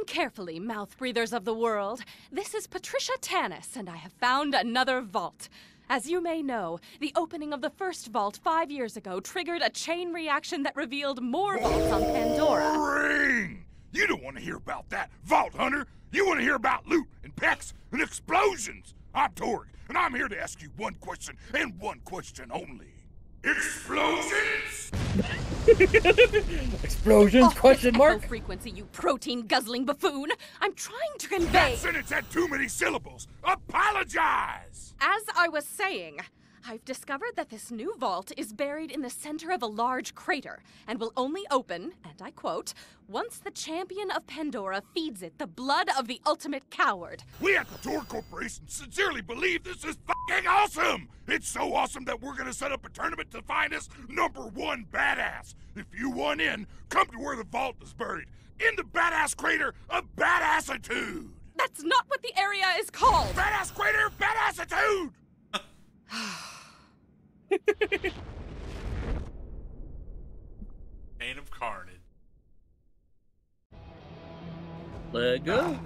Listen carefully, mouth breathers of the world. This is Patricia Tannis, and I have found another vault. As you may know, the opening of the first vault five years ago triggered a chain reaction that revealed more vaults on Pandora. Ring! You don't want to hear about that, Vault Hunter. You want to hear about loot and pecks and explosions. I'm Torgue, and I'm here to ask you one question and one question only. Explosions? Explosions? Off question mark? echo frequency, you protein guzzling buffoon. I'm trying to convey. That convey. sentence had too many syllables. Apologize! As I was saying, I've discovered that this new vault is buried in the center of a large crater and will only open, and I quote, once the champion of Pandora feeds it the blood of the ultimate coward. We at the Torgue Corporation sincerely believe this is fucking awesome! It's so awesome that we're gonna set up a tournament to find us number one badass. If you want in, come to where the vault is buried. In the badass crater of badassitude! That's not what the area is called! Badass crater of badassitude! Bane of Carnage. Let go.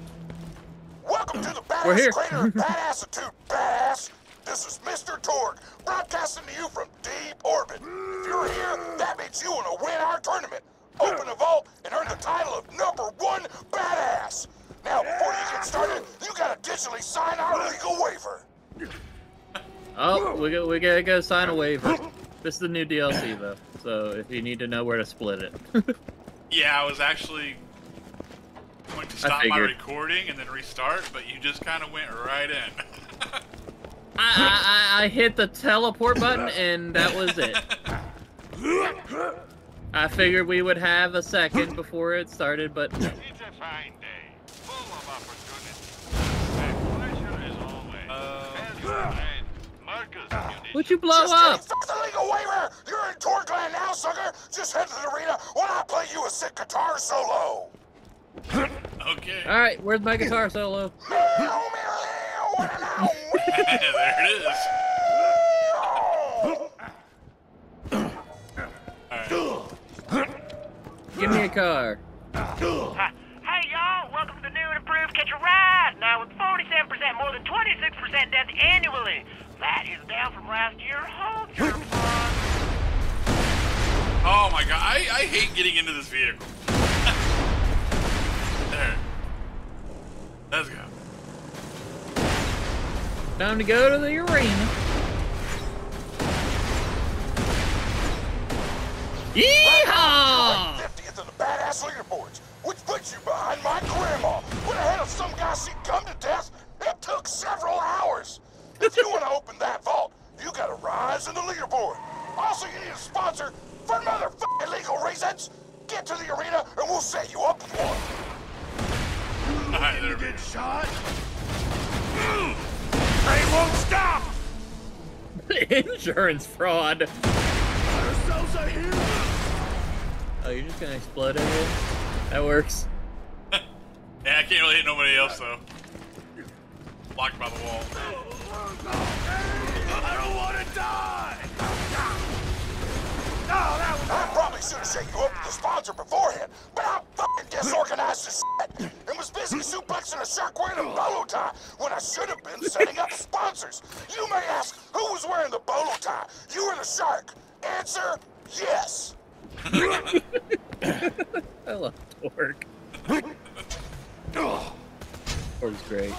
Welcome to the We're here. Badass Crater of Badassitude, badass! This is Mr. Torgue, broadcasting to you from deep orbit. If you're here, that means you want to win our tournament. Open a vault and earn the title of number one badass. Now, before you get started, you gotta digitally sign our legal waiver. Oh, we got we gotta go sign a waiver. This is the new DLC though, so if you need to know where to split it. Yeah, I was actually going to stop my recording and then restart, but you just kind of went right in. I, I I- I hit the teleport button and that was it. I figured we would have a second before it started, but no. It's a fine day, full of opportunity. My pleasure as always. Uh, As your friend, Marcus Would you blow Just up? kidding. Fuck the legal waiver! You're in Torgland now, sucker! Just head to the arena while I play you a sick guitar solo! okay. All right, where's my guitar solo? There it is. meow. Give me a car. Hi. Hey y'all, welcome to the new and improved Catch a Ride. Now with 47% more than 26% death annually. That is down from last year. Hold your fun. Oh my god, I, I hate getting into this vehicle. there. Let's go. Time to go to the arena. Yeehaw! 50th in the badass leaderboards, which puts you behind my grandma. When ahead of some guy she come to death, it took several hours. If you want to open that vault, you gotta rise in the leaderboard. Also, you need a sponsor for motherfucking legal reasons. Get to the arena and we'll set you up with one. Alright, there. Get shot? They won't stop! Insurance fraud. Ourselves a hero! Oh, you're just gonna explode everything? That works. Yeah, I can't really hit nobody else though. Blocked by the wall. I don't want to die! No, that was... I probably should have set you up with a sponsor beforehand, but I'm fucking disorganized as shit and was busy suplexing a shark wearing a bolo tie when I should have been setting up sponsors. You may ask, who was wearing the bolo tie? You or the shark? Answer, yes. I love Torgue. Torgue's great.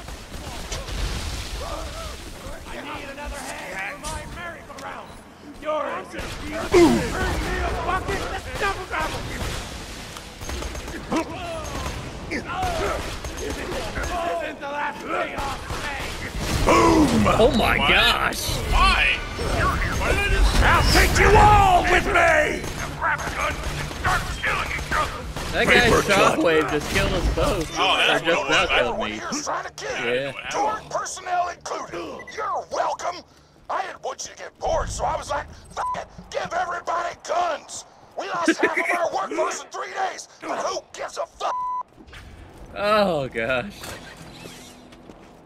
Last thing off Oh my What? gosh! Why? Why did I just I'll take you all with me! Grab a gun and start killing each other. That guy's shockwave just killed us both. Oh, that's or just what it about I- killed Everyone me. to kill you. Yeah. Tour personnel included. You're welcome. I didn't want you to get bored, so I was like, Fuck it, give everybody guns. We lost half of our workforce in three days, but who gives a fuck? Oh gosh.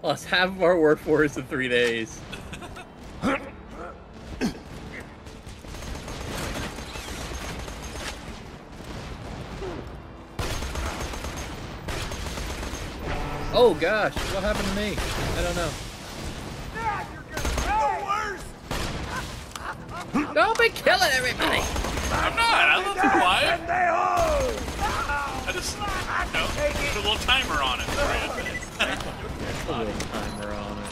Lost half of our workforce in three days. Oh gosh, what happened to me? I don't know. Don't be killing everybody! I'm not. I love the quiet. I just, you know, put a little timer on it. little timer on it.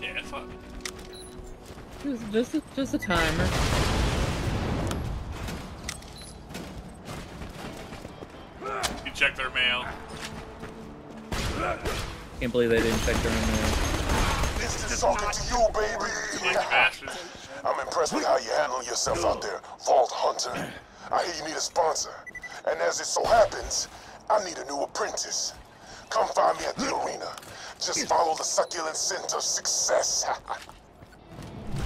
yeah, fuck. Just, just, a, just a timer. You check their mail. Can't believe they didn't check their email. This is talking to you, baby. bastards. I'm impressed with how you handle yourself out there, Vault Hunter. I hear you need a sponsor. And as it so happens, I need a new apprentice. Come find me at the arena. Just follow the succulent scent of success.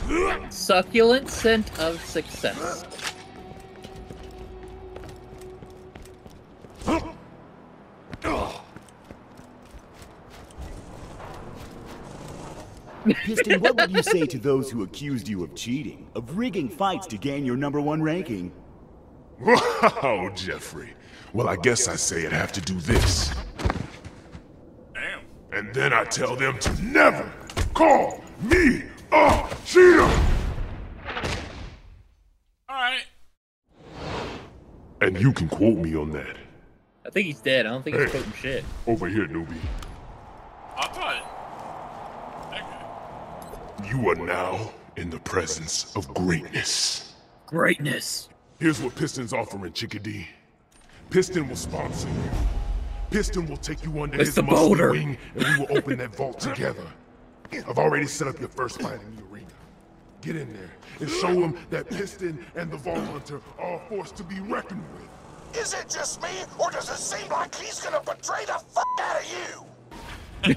Succulent scent of success. Piston, what would you say to those who accused you of cheating, of rigging fights to gain your number one ranking? Wow, Jeffrey. Well, I guess I say I'd have to do this. Damn. And then I tell them to never call me a cheater! Alright. And you can quote me on that. I think he's dead. I don't think he's quoting shit. Over here, newbie. I thought. That guy. You are now in the presence of greatness. Greatness. Here's what Piston's offering, Chickadee. Piston will sponsor you. Piston will take you under It's his the muscle boulder. wing, and we will open that vault together. I've already set up your first fight in the arena. Get in there and show him that Piston and the Vault Hunter are a force to be reckoned with. Is it just me, or does it seem like he's gonna betray the fuck out of you?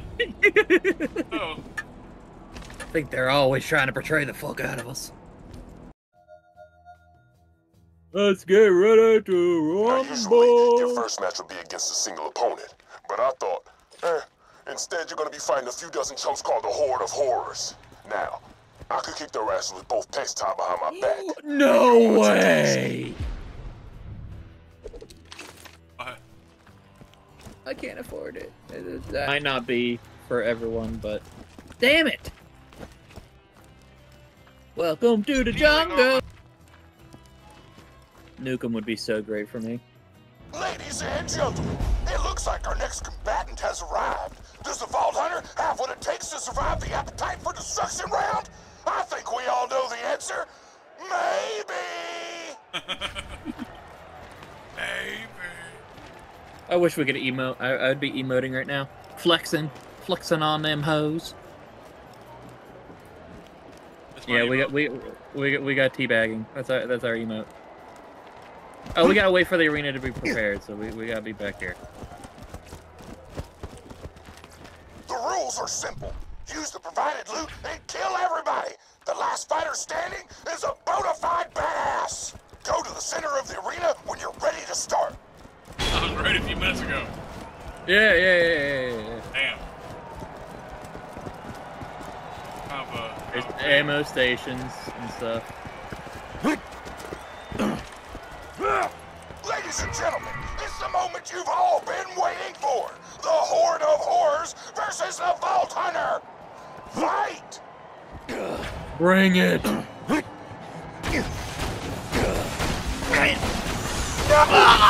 Oh. I think they're always trying to portray the fuck out of us. Let's get ready to Now, usually, your first match would be against a single opponent. But I thought, eh, instead you're gonna be fighting a few dozen chumps called the Horde of Horrors. Now, I could kick their asses with both pants tied behind my back. No way! I can't afford it. It- That might not be for everyone, but damn it! Welcome to the jungle. Nukem would be so great for me. Ladies and gentlemen, it looks like our next combatant has arrived. Does the Vault Hunter have what it takes to survive the appetite for destruction round? I think we all know the answer. Maybe. Baby. I wish we could emote. I, I'd be emoting right now, flexing, flexing on them hoes. That's Yeah, we got we we got, we got teabagging. That's our that's our emote. Oh, we gotta wait for the arena to be prepared, so we, we gotta be back here. The rules are simple. Use the provided loot and kill everybody. The last fighter standing is a bona fide badass. Go to the center of the arena when you're ready to start. I was right a few minutes ago. Yeah, yeah, yeah, yeah, yeah, yeah. Damn. Kind of, uh, There's ammo stations and stuff. Ladies and gentlemen, it's the moment you've all been waiting for. The Horde of Horrors versus the Vault Hunter. Fight! Bring it! I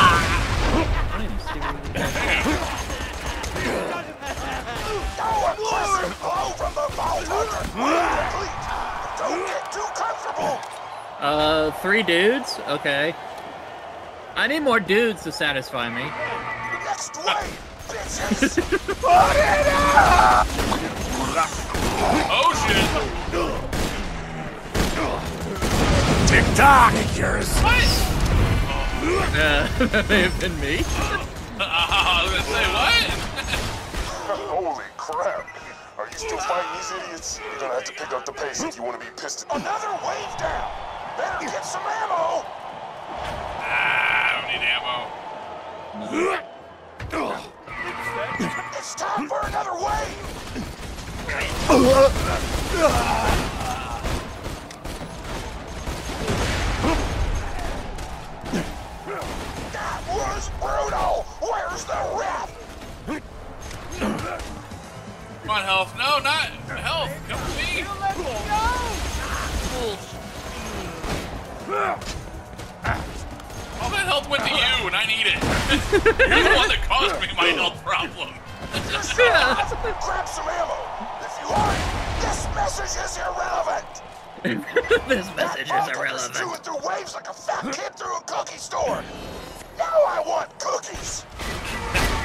Uh, three dudes? Okay. I need more dudes to satisfy me. Next wave, bitches. oh shit! TikTok, yours. Uh, that may have been me. practice still fighting these idiots. You're gonna have to pick up the pace if you want to be pissed. Another wave down! Better get some ammo! Ah, I don't need ammo. it's time for another wave! That was brutal! Where's the rest? Come on, health. No, not health. Come with me. All that health went to you, and I need it. You're the one that caused me my health problem. Grab some ammo. If you are, this message is irrelevant. this message that is irrelevant. Chewing through waves like a fat kid through a cookie store. Now I want cookies.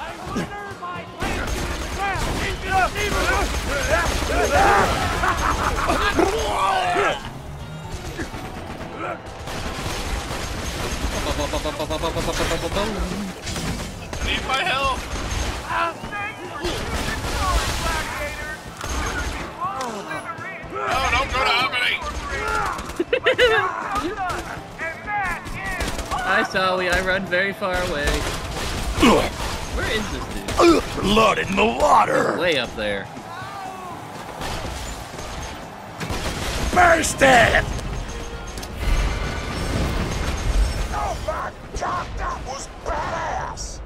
I! Need my help. No, don't go to Albany. Hi, Sawi. I run very far away. Where is this dude? Blood in the water! Way up there. Burst it! Oh my God, that was badass.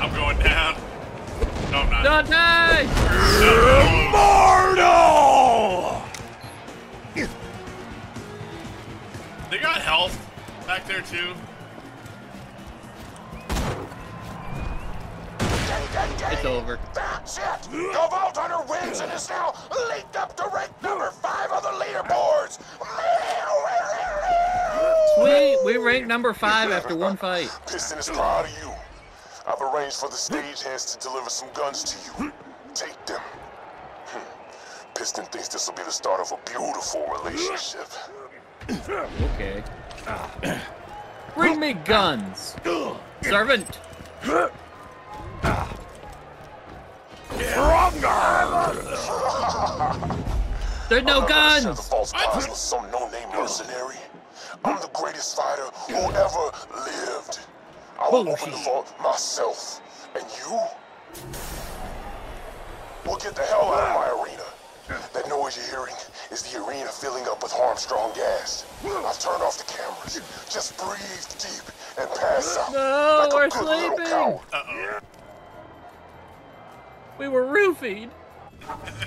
I'm going down. No, I'm not. Dante! Mortal! They got health back there too. It's over. That's it. The Vault Hunter wins and is now leaked up to rank number five on the leaderboards. We we ranked number five after one fight. Piston is proud of you. I've arranged for the stagehands to deliver some guns to you. Take them. Hmm. Piston thinks this will be the start of a beautiful relationship. Okay. Bring me guns, servant. There's no Share the guns. false cause with some no-name mercenary. I'm the greatest fighter who ever lived. I will open the vault myself. And you? We'll get the hell out of my arena. That noise you're hearing is the arena filling up with Armstrong gas. I've turned off the cameras. Just breathe deep and pass out. No, like we're good little sleeping. coward. We were roofied.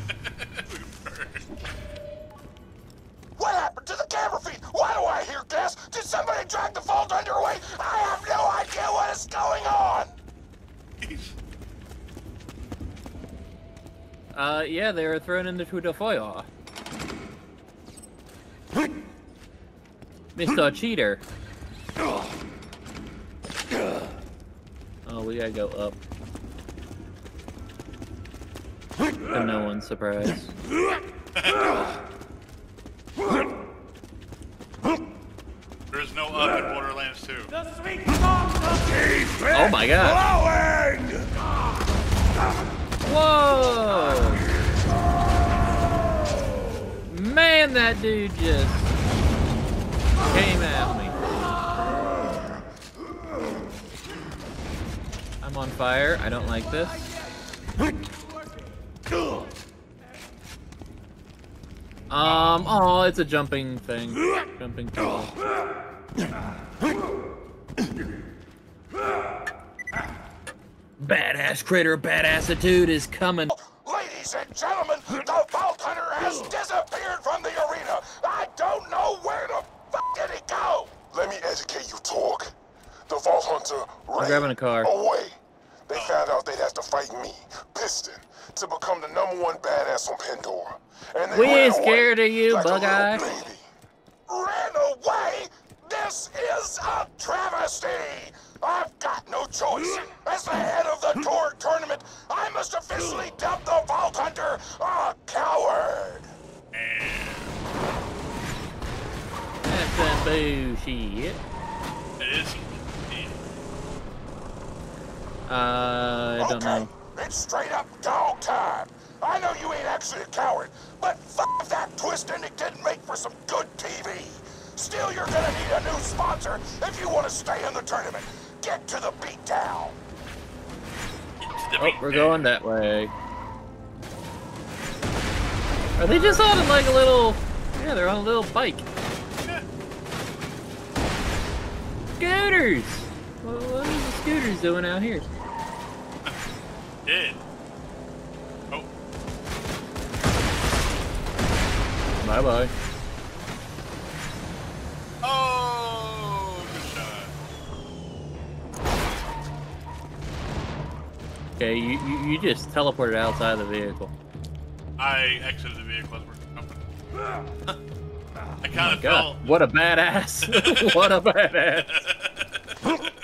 What happened to the camera feed? Why do I hear gas? Did somebody drag the vault under away? I have no idea what is going on. Uh, yeah, they were thrown into the fire. Mr. Cheater. Oh, we gotta go up. To no one's surprise. There's no up in Borderlands 2. The sweet songs of Oh my god! flowing! Whoa! Man, that dude just came at me. I'm on fire. I don't like this. Um, oh, it's a jumping thing. Jumping tool. Badass critter, badass attitude is coming. Ladies and gentlemen, the Vault Hunter has disappeared from the arena. I don't know where the fuck did he go. Let me educate you, Torgue. The Vault Hunter ran grabbing a car. away. They found out they'd have to fight me, Piston, to become the number one badass on Pandora. And they We ain't scared of you, like a Bug-Eye. Ran away? This is a travesty! I've got no choice. As the head of the tour tournament, I must officially dub the Vault Hunter a coward! That's some bullshit. It is. Uh, I don't okay, know. It's straight up dog time. I know you ain't actually a coward, but f that twist ending didn't make for some good TV. Still, you're gonna need a new sponsor if you want to stay in the tournament. get to the beatdown. The Oh, beat we're down. going that way. Are they just on like a little? Yeah, they're on a little bike. Scooters. What, what are the scooters doing out here? Did. Oh, Bye bye. oh, good shot. Okay, you, you, you just teleported outside the vehicle. I exited the vehicle as we're jumping. I kind of oh God, felt. what a badass! what a badass!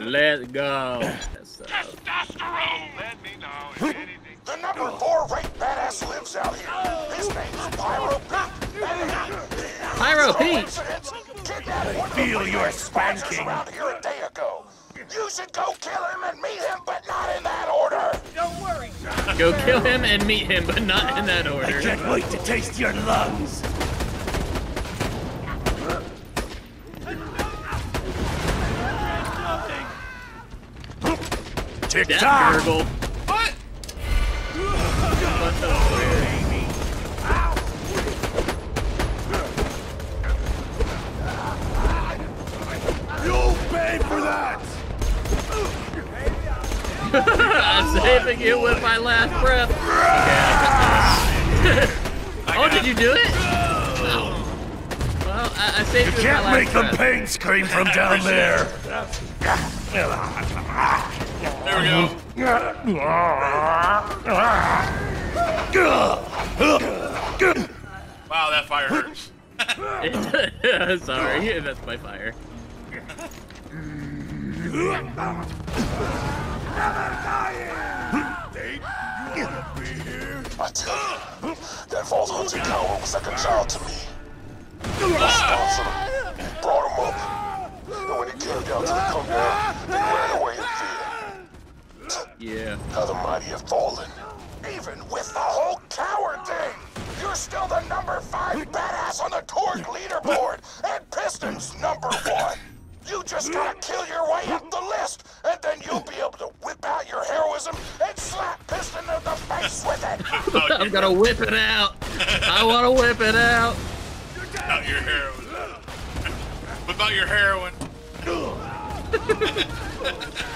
Let's go. That's, uh, Testosterone! Let me know. The number four ranked badass lives out here. His name's Pyro Pete. Pyro for Pete. coincidence, kidnapped one of the feel your sponsors spanking. around here a day ago. You should go kill him and meet him, but not in that order. Don't worry. Go kill him and meet him, but not in that order. I Can't wait to taste your lungs. Tick Death tock. gurgle. What? Bunch of weird- You'll pay for that. I'm saving you with my last breath. Okay. oh, did you do it? No. Well, I, I saved you, with my Can't last make the breath. pain scream from down there. There we go. Wow, that fire hurts. Sorry, that's my fire. I tell you, that Vault Hunter Tower was like a child to me. I sponsored him, brought him up, and when he came down to the come down, they ran away in fear. Yeah. Now the mighty have fallen. Even with the whole coward thing, you're still the number five badass on the Torgue leaderboard, and Piston's number one. You just gotta kill your way up the list, and then you'll be able to whip out your heroism and slap Piston in the face with it. I'm gonna whip it out. I wanna whip it out. Out your heroin. What about your heroin?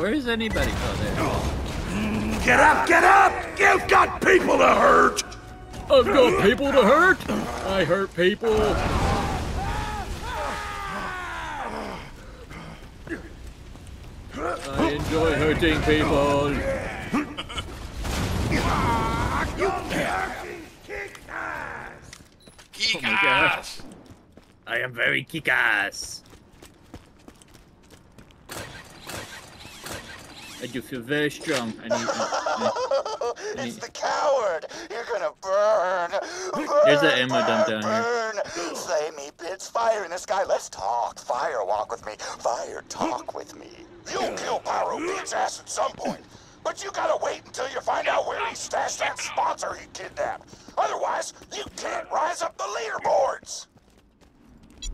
Where is anybody? Oh, there. Get up, get up! You've got people to hurt! I've got people to hurt. I hurt people. I enjoy hurting people. geek Oh my ass. I am very kick-ass. I do feel very strong. I need. I need- it's the coward. You're gonna burn. burn There's that ammo dump burn, down here. burn. Flamey bits, fire in the sky. Let's talk. Fire walk with me. Fire talk with me. You'll kill Pyro Pete's ass at some point. But you gotta wait until you find out where he stashed that sponsor he kidnapped. Otherwise, you can't rise up the leaderboards.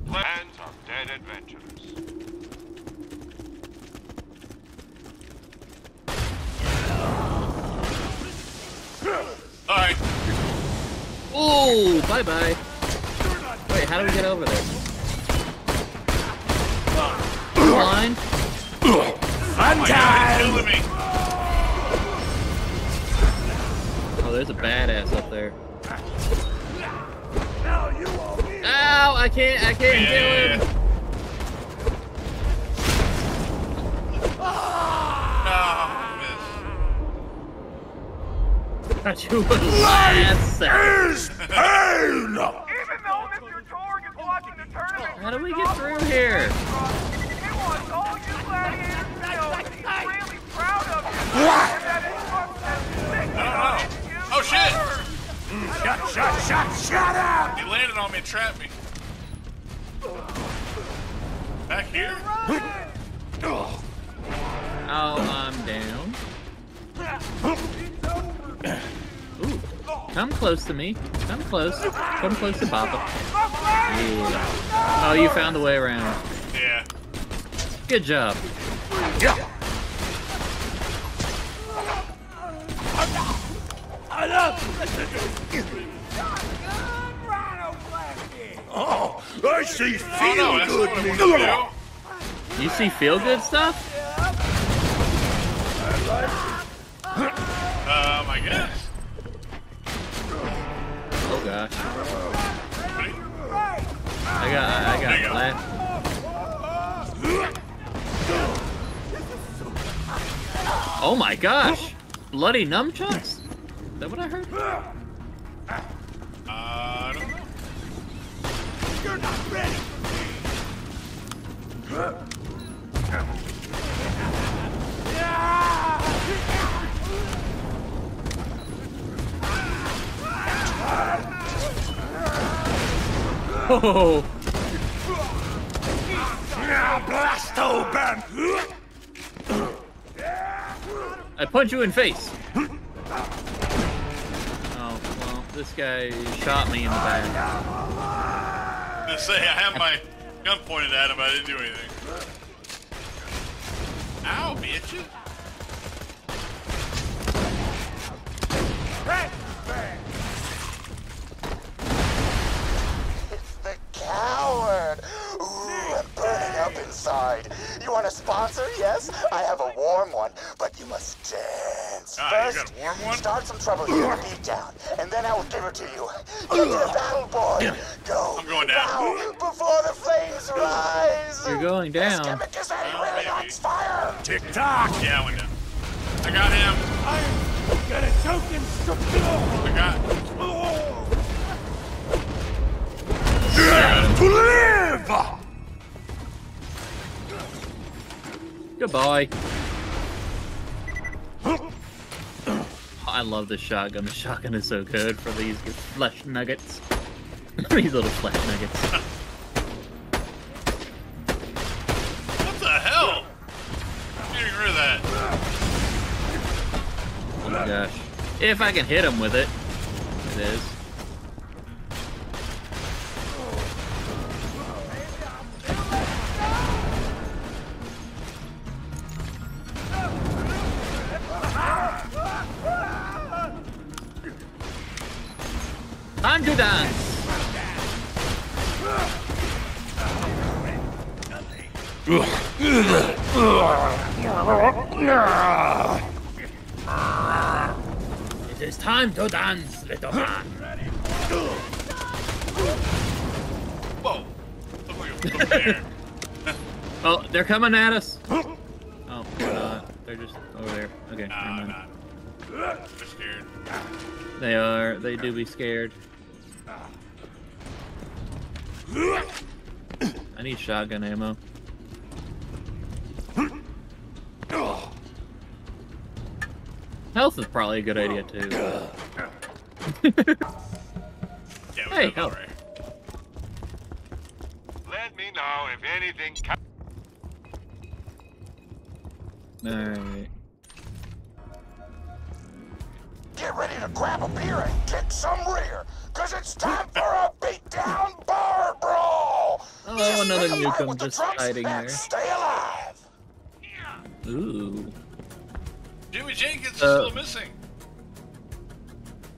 Plans of dead adventurers. All right. Oh, bye bye. Wait, how do we get over there? Line? Fun Oh, you're time! Oh, there's a badass up there. Ow! I can't. I can't Yeah. kill him. No, Thought you would last second. Is pain! Even though Mr. Torgue is watching the tournament, How do we get through here? he wants all you gladiators to know that he's really proud of you. And that his book says sick I don't know. Oh shit! Mm, mm, shut, shut, shut, shut up! He landed on me and trapped me. Back here? Oh, I'm down. Ooh, come close to me. Come close. Come close to Papa. Yeah. Oh, you found a way around. Yeah. Good job. Yeah. Oh, I see Oh no, that's not I feel good do. You see feel good stuff? Um, I guess. I got I, I got go. left. Oh my gosh! Bloody nunchucks? Is that what I heard? Uh, I don't know. You're not ready! Oh, Blasto Ben! I punch you in face. Oh well, this guy shot me in the back. To say I have my gun pointed at him, but I didn't do anything. Ow, bitches! It's the coward. Ooh, I'm burning up inside. You want a sponsor? Yes, I have a warm one, but you must dance Ah, you first. got a warm one? Start some trouble here, beat down, and then I will give it to you. Get to the battle board. Go. I'm going down. Now, before the flames rise. You're going down. This down. gimmick is Oh, really maybe. on fire. Tick tock! Yeah, I went down. I got him. I'm gonna choke him straight I got. To live! Goodbye. I love this shotgun. The shotgun is so good for these flesh nuggets. these little flesh nuggets. What the hell? Getting rid of that. Oh my gosh. If I can hit him with it. It is. Time to dance! It is time to dance, little man. Whoa. Look like a little bear. Oh, they're coming at us. Oh, they're. They're just over there. Okay, Nah, never mind. not. I'm scared. They are. They do be scared. I need shotgun ammo. Health is probably a good idea too. Yeah, Hey, got help. right. Let me know if anything. co- Alright. Get ready to grab a beer and kick some rear, cause it's time for a beatdown bar brawl. Oh, Just another stay alive Nukem with the just hiding and there. Stay alive. Yeah. Ooh. Jimmy Jenkins is Uh, still missing.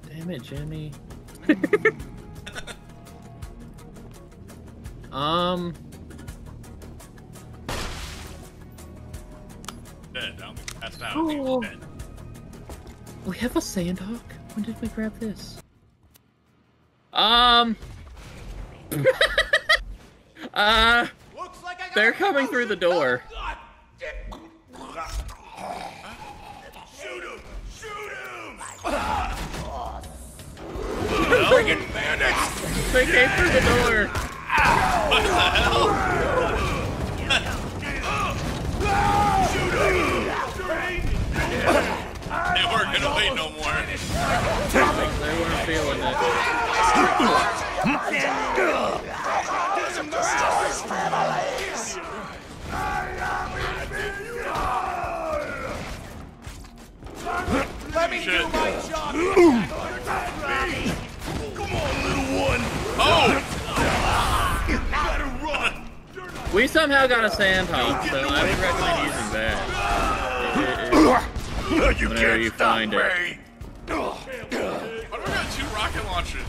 Damn it, Jimmy. um. Dead. I don't think passed out. I think he's dead. We have a Sandhawk? When did we grab this? Um. Uh, Looks like I got they're coming through the door. Shoot him! Shoot him! Friggin' bandits! They came through the door. What the hell? They weren't gonna wait no more. They weren't feeling it. Let me Shit. do my job! Come on, little one! Oh! We somehow got a sand Sandhawk, so I would recommend using that. It- it- You Whenever you find it. Why do I got two rocket launchers?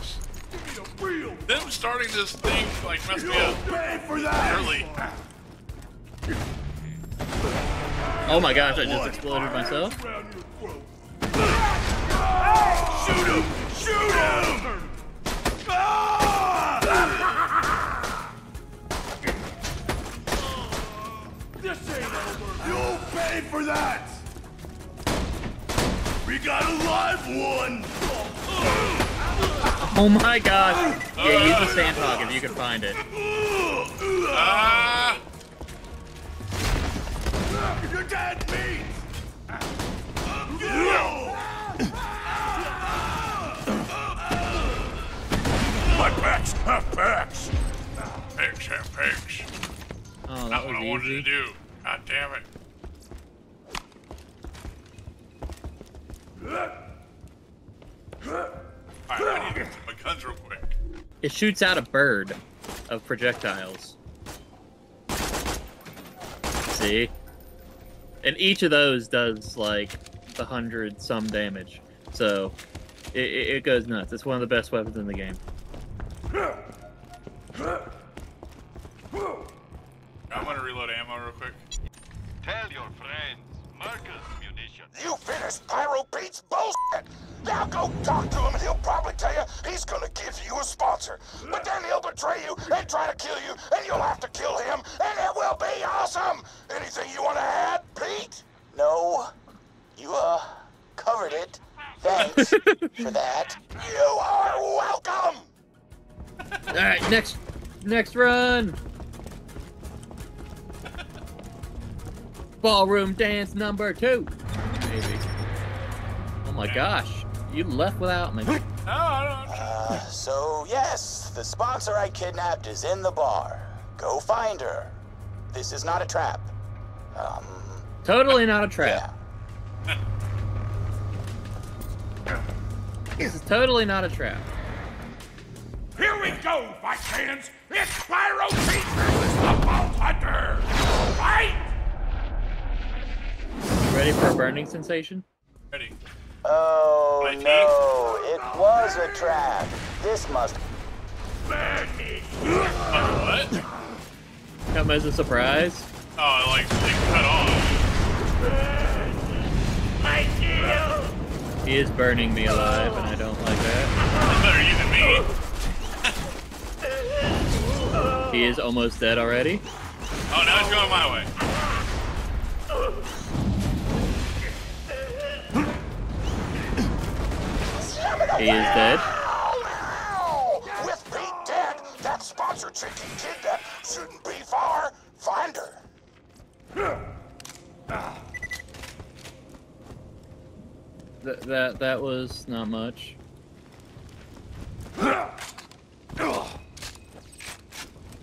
Them starting this thing like messed me up Pay for that! early. oh my gosh, I just exploded myself. Shoot him! Shoot him! Ah! This ain't over! You'll pay for that! We got a live one! Oh my gosh. Yeah, use the Sandhawk if you can find it. Ah! You're dead meat! My backs have backs! Pigs have pigs. Oh, Not that what I was wanted to do. God damn it. Alright, I need to get my guns real quick. It shoots out a bird of projectiles. See? And each of those does like a hundred some damage. So it, it, it goes nuts. It's one of the best weapons in the game. I'm gonna reload ammo real quick. Tell your friends, Marcus Munitions. You finished Pyro Pete's bullshit. Now go talk to him and he'll probably tell you he's gonna give you a sponsor. But then he'll betray you and try to kill you, and you'll have to kill him, and it will be awesome. Anything you want to add, Pete? No, you, uh, covered it. Thanks for that. You are welcome. Alright, next next run! Ballroom dance number two. Maybe. Oh my gosh. You left without me. No, I don't. Uh, so, yes, the sponsor I kidnapped is in the bar. Go find her. This is not a trap. Um, Totally not a trap. yeah. This is totally not a trap. Here we go, Vice Hands! It's Pyro Pete versus the Vault Hunter! Right? Ready for a burning sensation? Ready. Oh, My teeth? no, it was a trap. This must Uh, what? Come as a surprise. Oh, like, they cut off. I kill! He is burning me alive, and I don't like that. Better you than me. He is almost dead already. Oh, now it's going my way. He is dead. With Pete dead, that sponsor chick he kidnapped shouldn't be far. Find her. Th- that that was not much.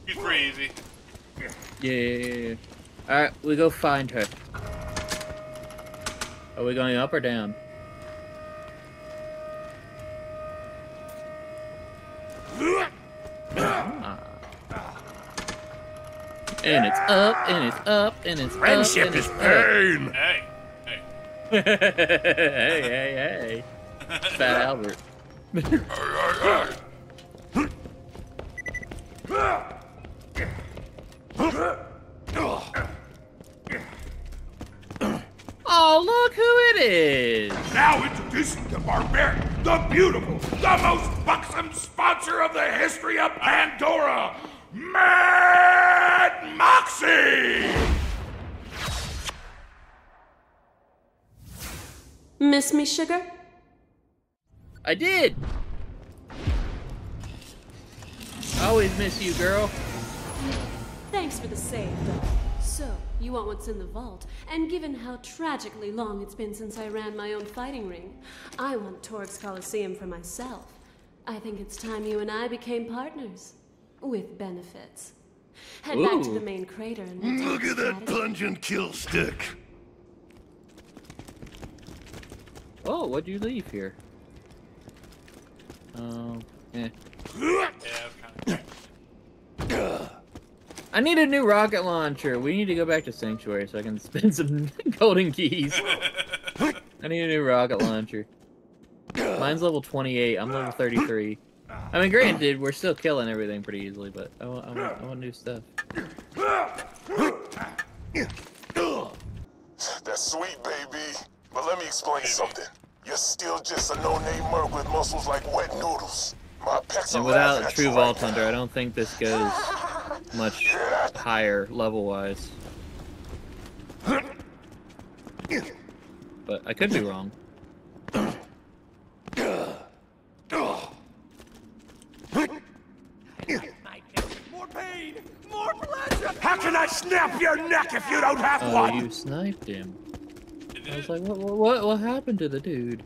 He's pretty easy. Yeah. All right, we go find her. Are we going up or down? Ah. And it's up, and it's up, and it's Friendship up, and is it's up. pain! Hey. Hey. hey, hey, hey. Fat Albert. Oh, look who is! Now introducing the barbarian, the beautiful, the most buxom sponsor of the history of Pandora, Mad Moxxi! Miss me, sugar? I did. I always miss you, girl. Thanks for the save, doll. So, you want what's in the vault, and given how tragically long it's been since I ran my own fighting ring, I want Torgue's Coliseum for myself. I think it's time you and I became partners. With benefits. Head back to the main crater and we'll talk Look at that strategy. pungent kill stick. Oh, what'd you leave here? Um, eh. Yeah, kind of. I need a new rocket launcher. We need to go back to Sanctuary so I can spend some golden keys. I need a new rocket launcher. Mine's level 28. I'm level 33. I mean, granted, we're still killing everything pretty easily, but I want, I want, I want new stuff. That's sweet, baby. But let me explain something. You're still just a no-name merc with muscles like wet noodles. My pecs And without True Vault right Hunter, I don't think this goes much higher level-wise. But I could be wrong. More pain! More pleasure! How can I snap your neck if you don't have Oh, one? you sniped him. I was like, what, what, what, what happened to the dude?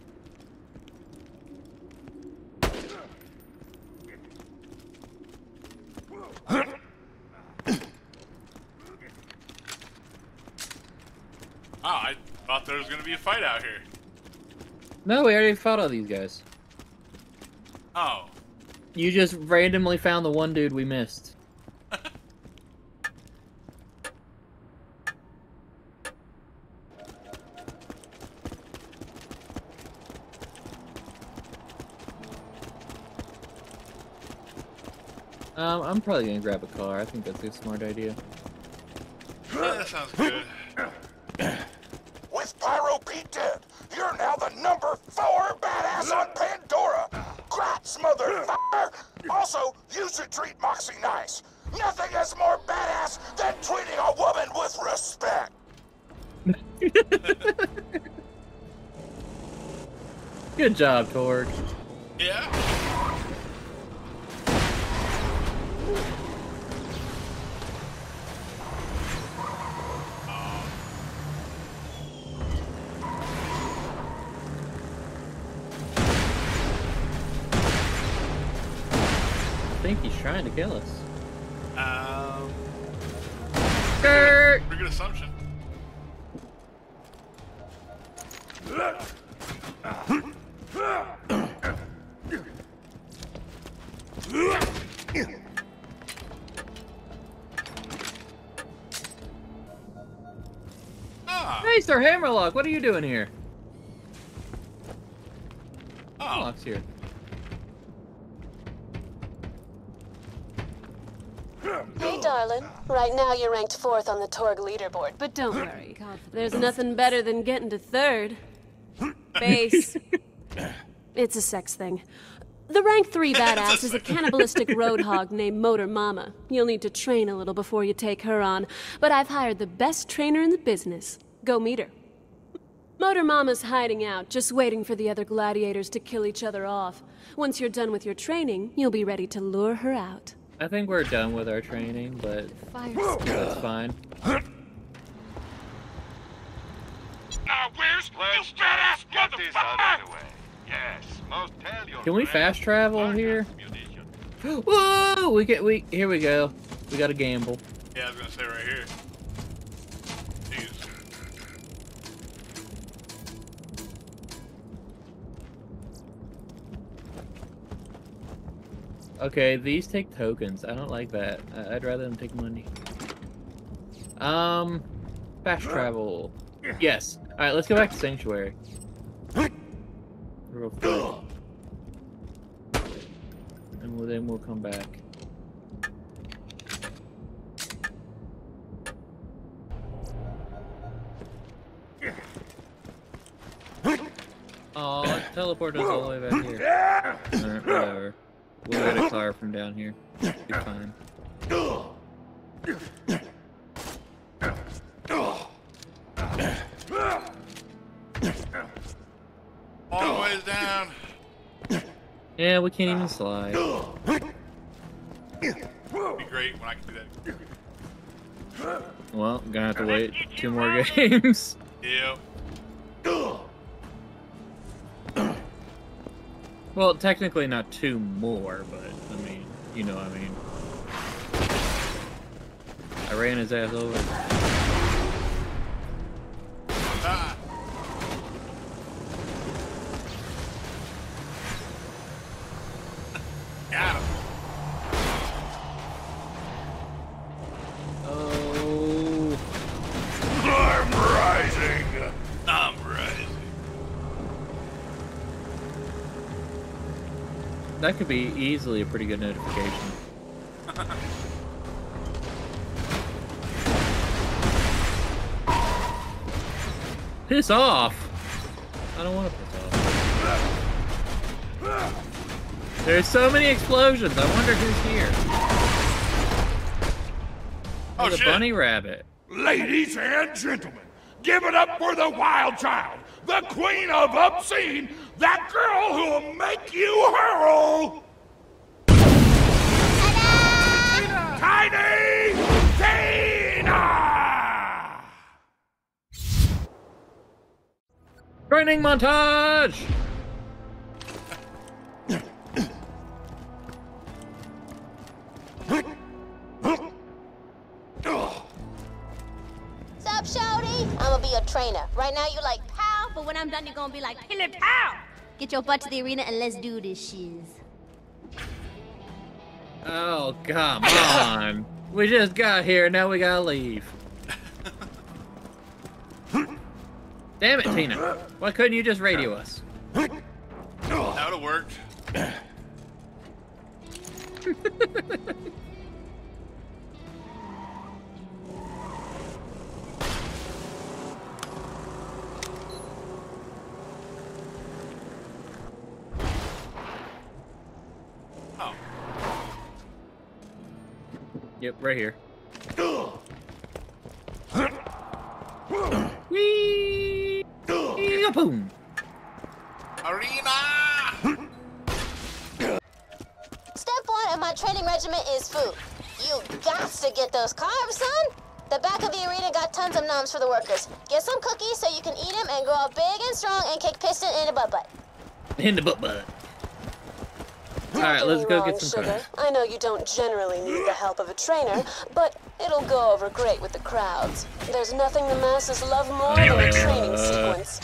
Oh, I thought there was gonna be a fight out here. No, we already fought all these guys. Oh, You just randomly found the one dude we missed. Um, I'm probably gonna grab a car. I think that's a smart idea. yeah, that sounds good. With Pyro Pete dead, you're now the number four badass on Pandora. Grats, motherfucker! Also, you should treat Moxxi nice. Nothing is more badass than treating a woman with respect. Good job, Torgue. Yeah. Trying to kill us. Um, Kurt! pretty good assumption. Ah, Hey, Sir Hammerlock, what are you doing here? oh, Hammerlock's here. Hey, darling. Right now you're ranked fourth on the Torgue leaderboard, but don't worry. There's nothing better than getting to third. Base. it's a sex thing. The rank 3 badass is a cannibalistic roadhog named Motor Mama. You'll need to train a little before you take her on, but I've hired the best trainer in the business. Go meet her. Motor Mama's hiding out, just waiting for the other gladiators to kill each other off. Once you're done with your training, you'll be ready to lure her out. I think we're done with our training, but that's fine. Now where's Let's you badass just get this out motherfucker? of the way. Yes, most tell your Can we fast travel here? Whoa! We get we here we go. We got to gamble. yeah, I was gonna say right here. Okay, these take tokens. I don't like that. I'd rather them take money. Um, fast travel. Yes. All right, let's go back to sanctuary. Real quick. And then we'll come back. Oh, teleport us all the way back here. Whatever. We'll get a car from down here. Be fine. All the ways down. Yeah, we can't even slide. Be great when I can do that. Well, gonna have to wait two more games. Yep. Well, technically not two more, but I mean, you know I mean. I ran his ass over. Ah. Could be easily a pretty good notification. Piss off! I don't want to piss off. There's so many explosions. I wonder who's here. Oh, shit. bunny rabbit. Ladies and gentlemen, give it up for the wild child, the queen of obscene, that girl who'll make you hurl. Tiny Tina! Training montage! Sup, Shorty? I'ma be your trainer. Right now you like pow, but when I'm done you're gonna be like pillar pow. Get your butt to the arena and let's do this shiz. Oh, come on. we just got here, now we gotta leave. Damn it, Tina. Why couldn't you just radio us? That would have worked. right here. Whee! Boom! Arena! Step one of my training regimen is food. You got to get those carbs, son. The back of the arena got tons of noms for the workers. Get some cookies so you can eat them and grow up big and strong and kick piston in the butt butt. In the butt butt. Alright, let's go wrong, get some sugar. carbs. I know you don't generally need the help of a trainer, but it'll go over great with the crowds. There's nothing the masses love more than a training Uh. sequence.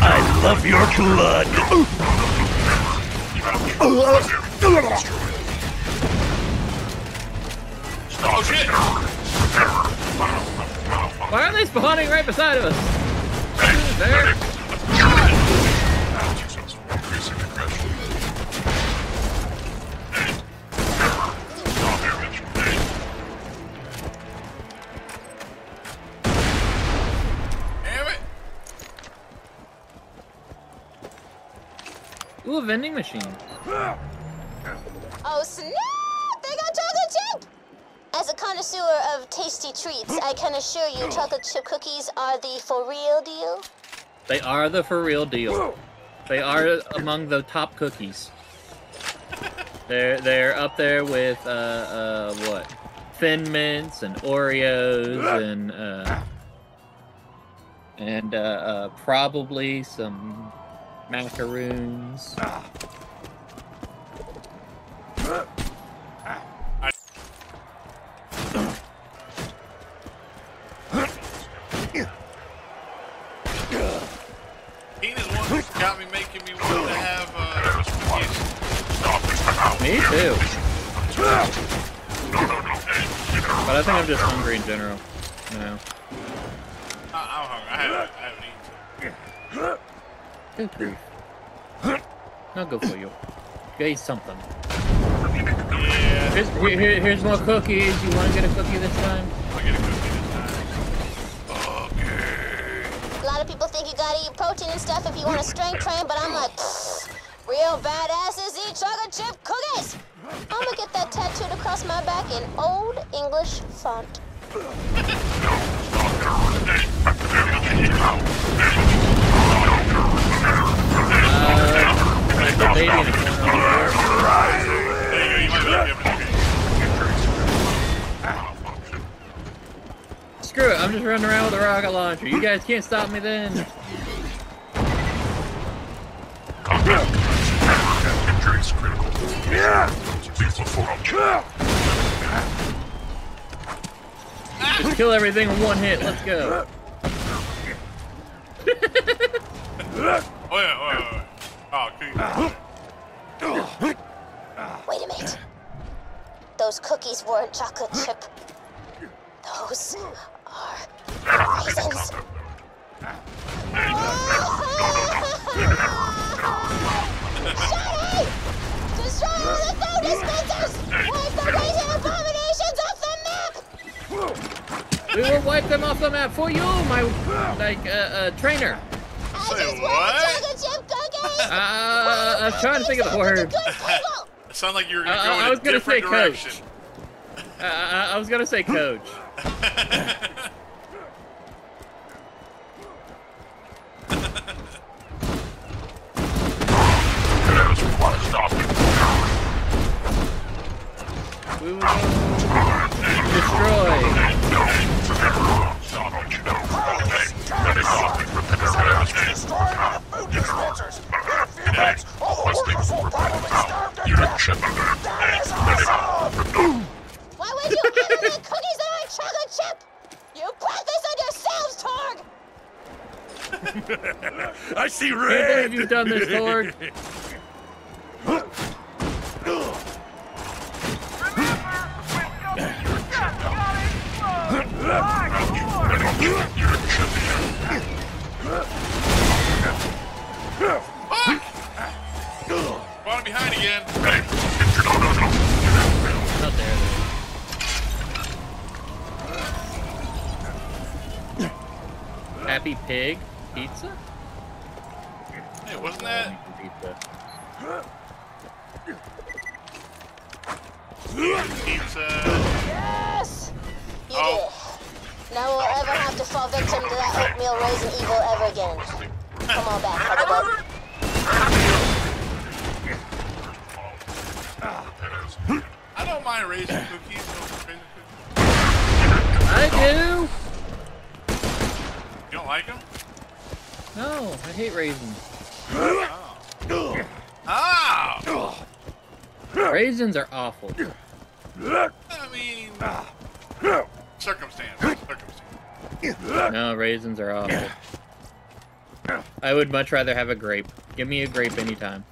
I love your blood. Oh shit! Why are they spawning right beside of us? Who's there? Damn it! Ooh, a vending machine. Oh snap! They got chocolate chip! As a connoisseur of tasty treats, I can assure you chocolate chip cookies are the for real deal. They are the for real deal. They are among the top cookies. They're they're up there with uh uh what? Thin Mints and Oreos and uh and uh, uh probably some macaroons. Got me making me want to have uh, cookies. Me too. But I think I'm just hungry in general. You know. I, I'm hungry. I haven't, I haven't eaten. Good grief. I'll go for you. Go eat something. Yeah, Here's, here, here- here's more cookies. You want to get a cookie this time? I'll get a cookie lot of people think you gotta eat protein and stuff if you want to strength train, but I'm like, "Pfft, real badasses eat chocolate chip cookies. I'm gonna get that tattooed across my back in old English font. Uh, like the lady in the Screw it, I'm just running around with a rocket launcher. You guys can't stop me then. Injuries critical. Lethal form. Just kill everything in one hit. Let's go. Oh yeah, oh yeah, oh yeah. Oh, okay. Wait a minute. Those cookies weren't chocolate chip. Those are raisins. Shiny! Destroy all the food dispensers! Wipe the raisin abominations off the map! We will wipe them off the map for you, my like uh, uh trainer. Say what? Chocolate chip cookies! Uh, I was trying to think of the word. It sounded like you were Uh, gonna go in I a was gonna different say direction. coach. Uh, I I was gonna say coach. believe you've Raisins are awful. I mean, circumstance. Circumstance. No, raisins are awful. I would much rather have a grape. Give me a grape anytime.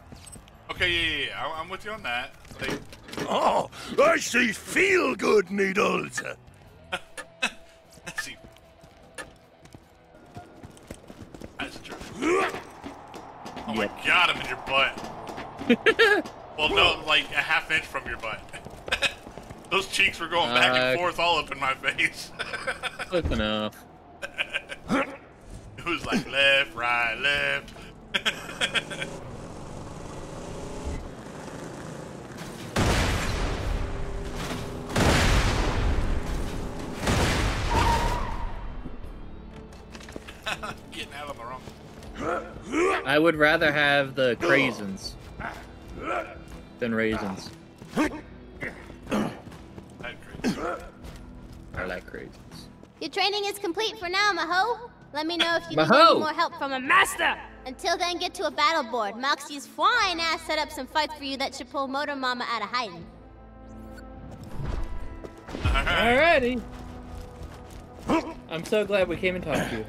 Okay, yeah, yeah, yeah. I- I'm with you on that. They, Oh, I see feel good needles. Back forth all up in my face. Close enough. it was like left, right, left. Getting out on the wrong. I would rather have the craisins than raisins. Like craisins. Your training is complete for now, Maho. Let me know if you need any more help from a master. Until then, get to a battle board. Moxxi's flying ass set up some fights for you that should pull Motor Mama out of hiding. Alrighty. I'm so glad we came and talked to you.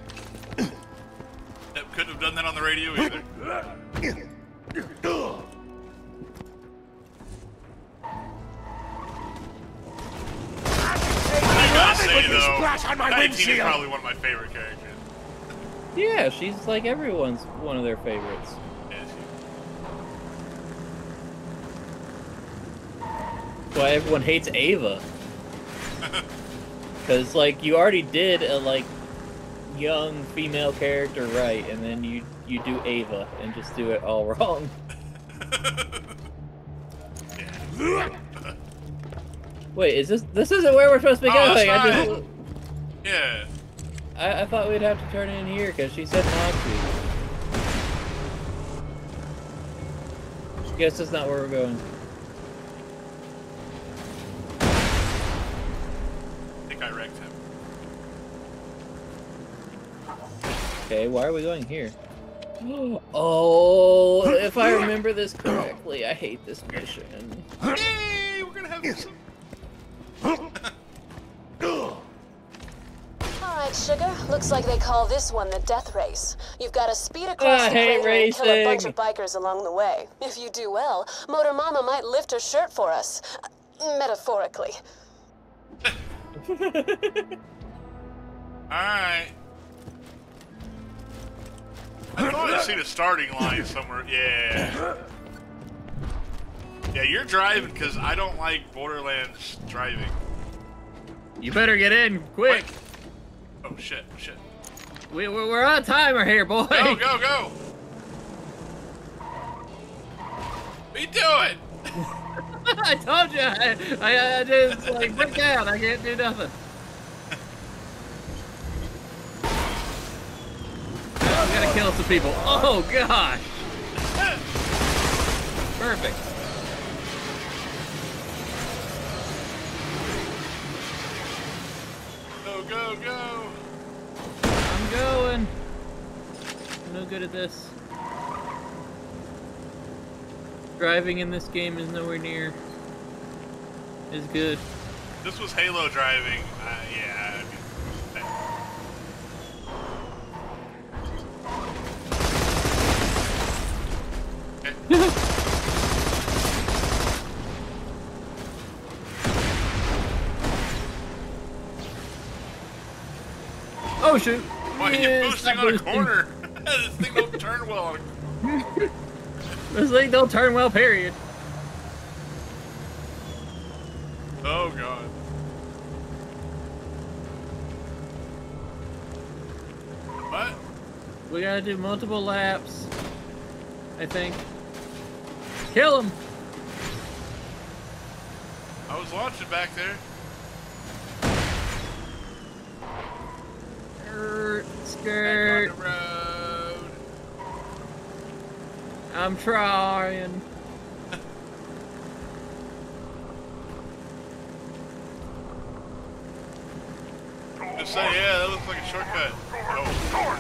Couldn't have done that on the radio either. you though, splash on my 19 is probably one of my favorite characters. Yeah, she's like everyone's one of their favorites. Why everyone hates Ava. Because, like, you already did a, like, young female character right, and then you you do Ava and just do it all wrong. Wait, is this this isn't where we're supposed to be Oh, that's going? I. Yeah. I, I thought we'd have to turn in here because she said not to. Guess that's not where we're going. I think I wrecked him. Okay, why are we going here? Oh, if I remember this correctly, I hate this mission. Yay! We're gonna have some. Alright, Sugar. Looks like they call this one the death race. You've got to speed across I the hate crater and kill a bunch of bikers along the way. If you do well, Motor Mama might lift her shirt for us. Uh, Metaphorically. Alright. I thought I'd seen a starting line somewhere. Yeah. Yeah, you're driving because I don't like Borderlands driving. You better get in, quick! Oh shit, shit. We, we're we're on timer here, boy! Go, go, go! What are you doing? I told you, I, I, I just like break down. I can't do nothing. Oh, we gotta kill some people. Oh gosh! Perfect. Go, go, go! I'm going. I'm no good at this. Driving in this game is nowhere near as good. This was Halo driving. Uh, yeah. I mean, Oh shoot! Why are you boosting on a corner? this thing don't turn well on a This thing don't turn well, period. Oh god. What? We gotta do multiple laps. I think. Kill him! I was launching back there. Skirt, skirt. on the road. I'm trying. Just say, yeah, that looks like a shortcut. Oh.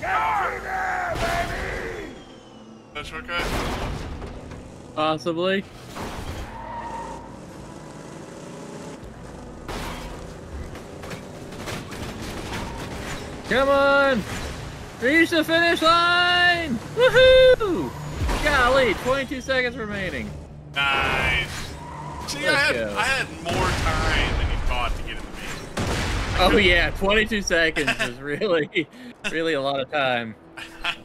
Get there, baby! That shortcut? Possibly. Come on! Reach the finish line! Woohoo! Golly, 22 seconds remaining. Nice. See, I had. I had more time than you thought to get in the game. Oh yeah, 22 seconds is really, really a lot of time. I,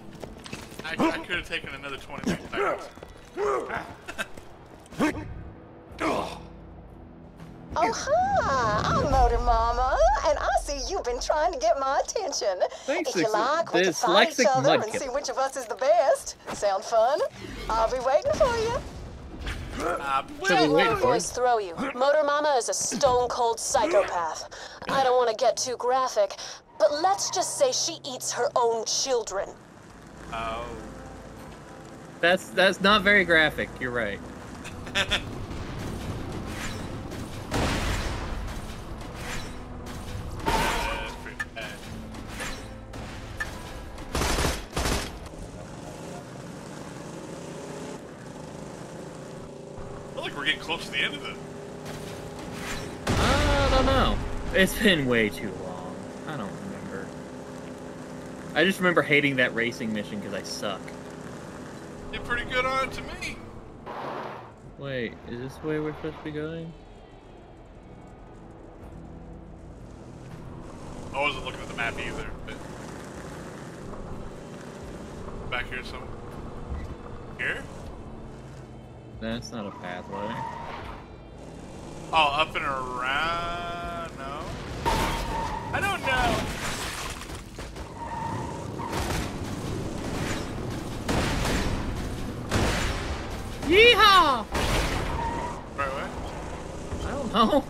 I could have taken another 20 seconds. Oh, hi! I'm Motor Mama, and I see you've been trying to get my attention. Thanks, if you like, we can This fight each Lexic other and see which of us is the best. Sound fun? I'll be waiting for you. Uh, Should be waiting for Voice throw you. Motor Mama is a stone cold psychopath. I don't want to get too graphic, but let's just say she eats her own children. Oh. That's that's not very graphic. You're right. close to the end of it. I don't know. It's been way too long. I don't remember. I just remember hating that racing mission because I suck. Did pretty good on it to me. Wait, is this the way we're supposed to be going? I wasn't looking at the map either. But... Back here some. Here? That's not a pathway. Oh, up and around? No. I don't know. Yeehaw! Right way? I don't know.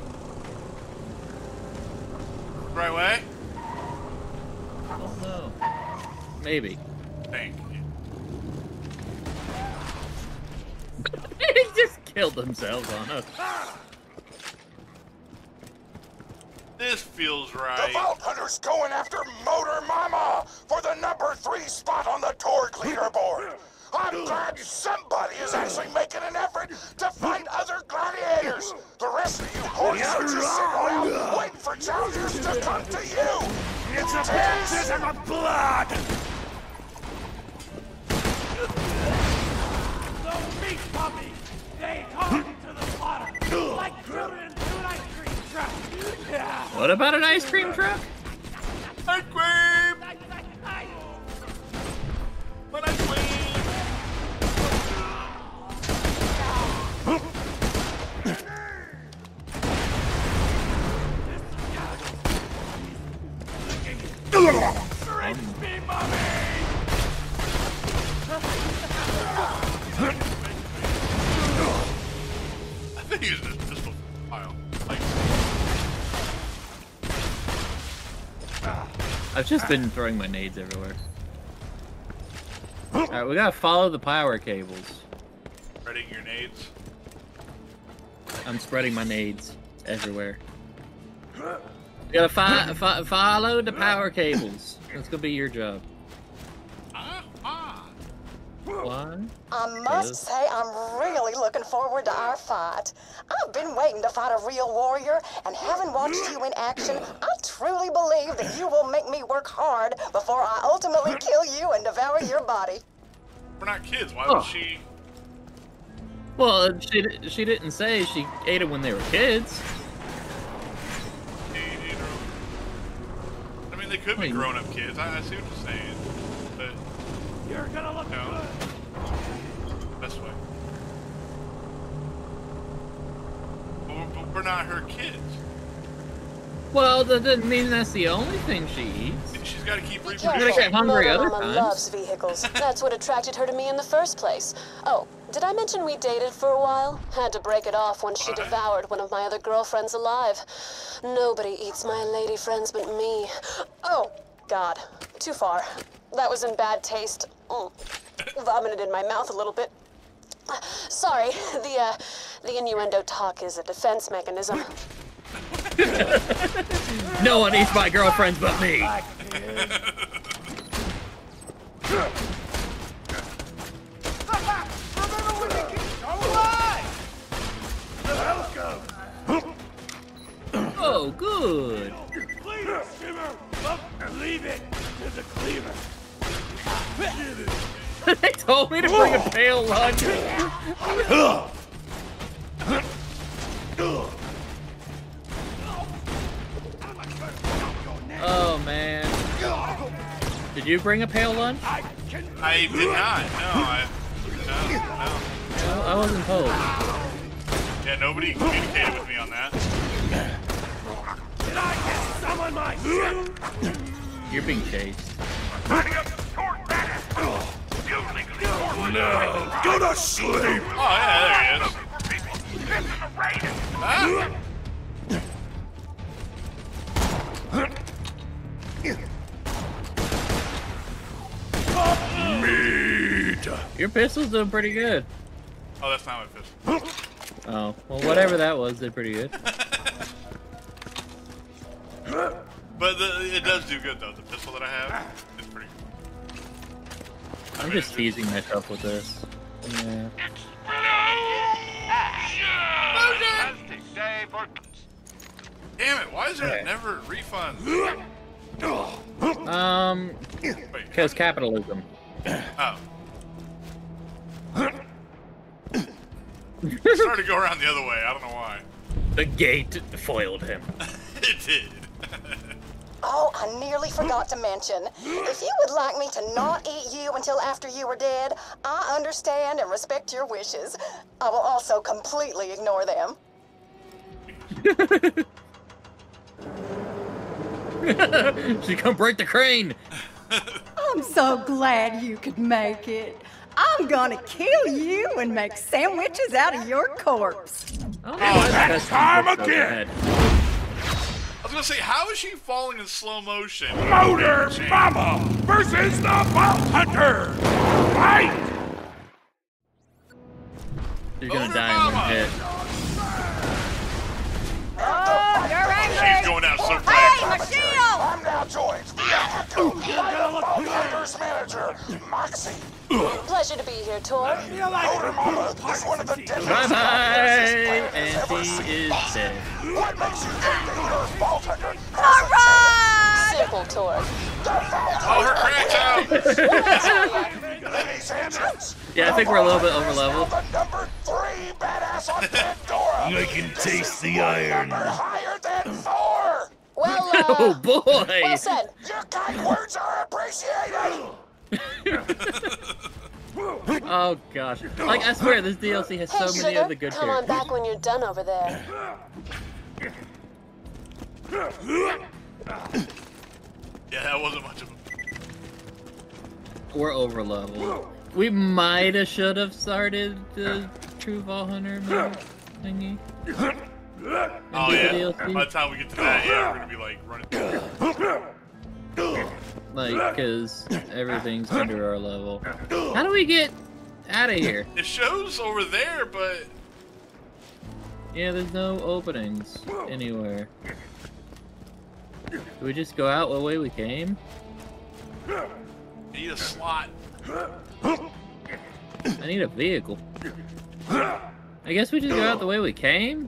Right way? I don't know. Maybe. Thanks. You. he just killed themselves on us. This feels right. The. Vault Hunter's going after Motor Mama for the number three spot on the Torgue leaderboard. I'm glad somebody is actually making an effort to find other gladiators. The rest of you horses are just sitting around waiting for challengers to come to you. It's a baptism of blood! What about an ice cream truck? Ice cream! But ice cream! I've just been throwing my nades everywhere. Alright, we gotta follow the power cables. spreading your nades. I'm spreading my nades everywhere. We gotta fi fi follow the power cables. That's gonna be your job. Why? I must Yes. say, I'm really looking forward to our fight. I've been waiting to fight a real warrior, and having watched you in action, I truly believe that you will make me work hard before I ultimately kill you and devour your body. We're not kids. Why Oh. would she? Well, she she didn't say she ate it when they were kids. I mean, they could be grown-up kids. I, I see what you're saying, but You're gonna look no. good! Best way. But we're, not her kids. Well, that doesn't mean that's the only thing she eats. She's got to keep You're gonna get hungry Mother other Mama times. loves vehicles. That's what attracted her to me in the first place. Oh, did I mention we dated for a while? Had to break it off when she devoured one of my other girlfriends alive. Nobody eats my lady friends but me. Oh, God. Too far. That was in bad taste. Mm. Vomited in my mouth a little bit. Sorry, the, uh, the innuendo talk is a defense mechanism. No one eats my girlfriends but me. Oh, good. Cleaver, Shimmer! Up and leave it to the cleaver! they told me to bring a pale lunch. Oh man. Did you bring a pale lunch? I did not. No, I. No, No, I wasn't told. Yeah, nobody communicated with me on that. Did I get some my? You're being chased. No! Go to sleep! Oh yeah, there he is. Ah! Meat! Your pistol's doing pretty good. Oh, that's not my pistol. Oh, well, whatever that was, did pretty good. But the, it does do good though. The pistol that I have is pretty good. I'm just teasing myself with this. Yeah. Fantastic day for Damn it! Why is there never refunds? Um, because capitalism. Oh. It started to go around the other way. I don't know why. The gate foiled him. it did. Oh, I nearly forgot to mention. If you would like me to not eat you until after you are dead, I understand and respect your wishes. I will also completely ignore them. she come break the crane. I'm so glad you could make it. I'm gonna kill you and make sandwiches out of your corpse. Oh, that time again! I was gonna say, how is she falling in slow motion? Motor Mama versus the Vault Hunter! Fight! You're gonna die in one hit. Oh, you're She's going out so Hey, fast. my shield! I'm now joined via Echo by the Vault Hunters manager, Moxxi. Pleasure to be here, Torgue. Motor Mama is one of the deadliest Bye bye! players And ever he seen. is dead. What makes you think that your Vault Hunter has Simple, Torgue. Oh, her crack's out! Ladies and gents, Yeah, I think we're a little bit over level. the number three badass on Pandora. I can taste the iron. Higher than four. Well, uh, Oh boy! well said. Your kind words are appreciated. Oh gosh. Like I swear this DLC has Hey, so many sugar, of the good things. come on back when you're done over there. Yeah, that wasn't much of a. We're over level. We might have should have started the True Vault Hunter thingy. Oh yeah. DLC. By the time we get to that, yeah, we're gonna be like running. Like, cause everything's under our level. How do we get out of here? It shows over there, but Yeah, there's no openings anywhere. Do we just go out the way we came? need a slot. I need a vehicle. I guess we just go out the way we came?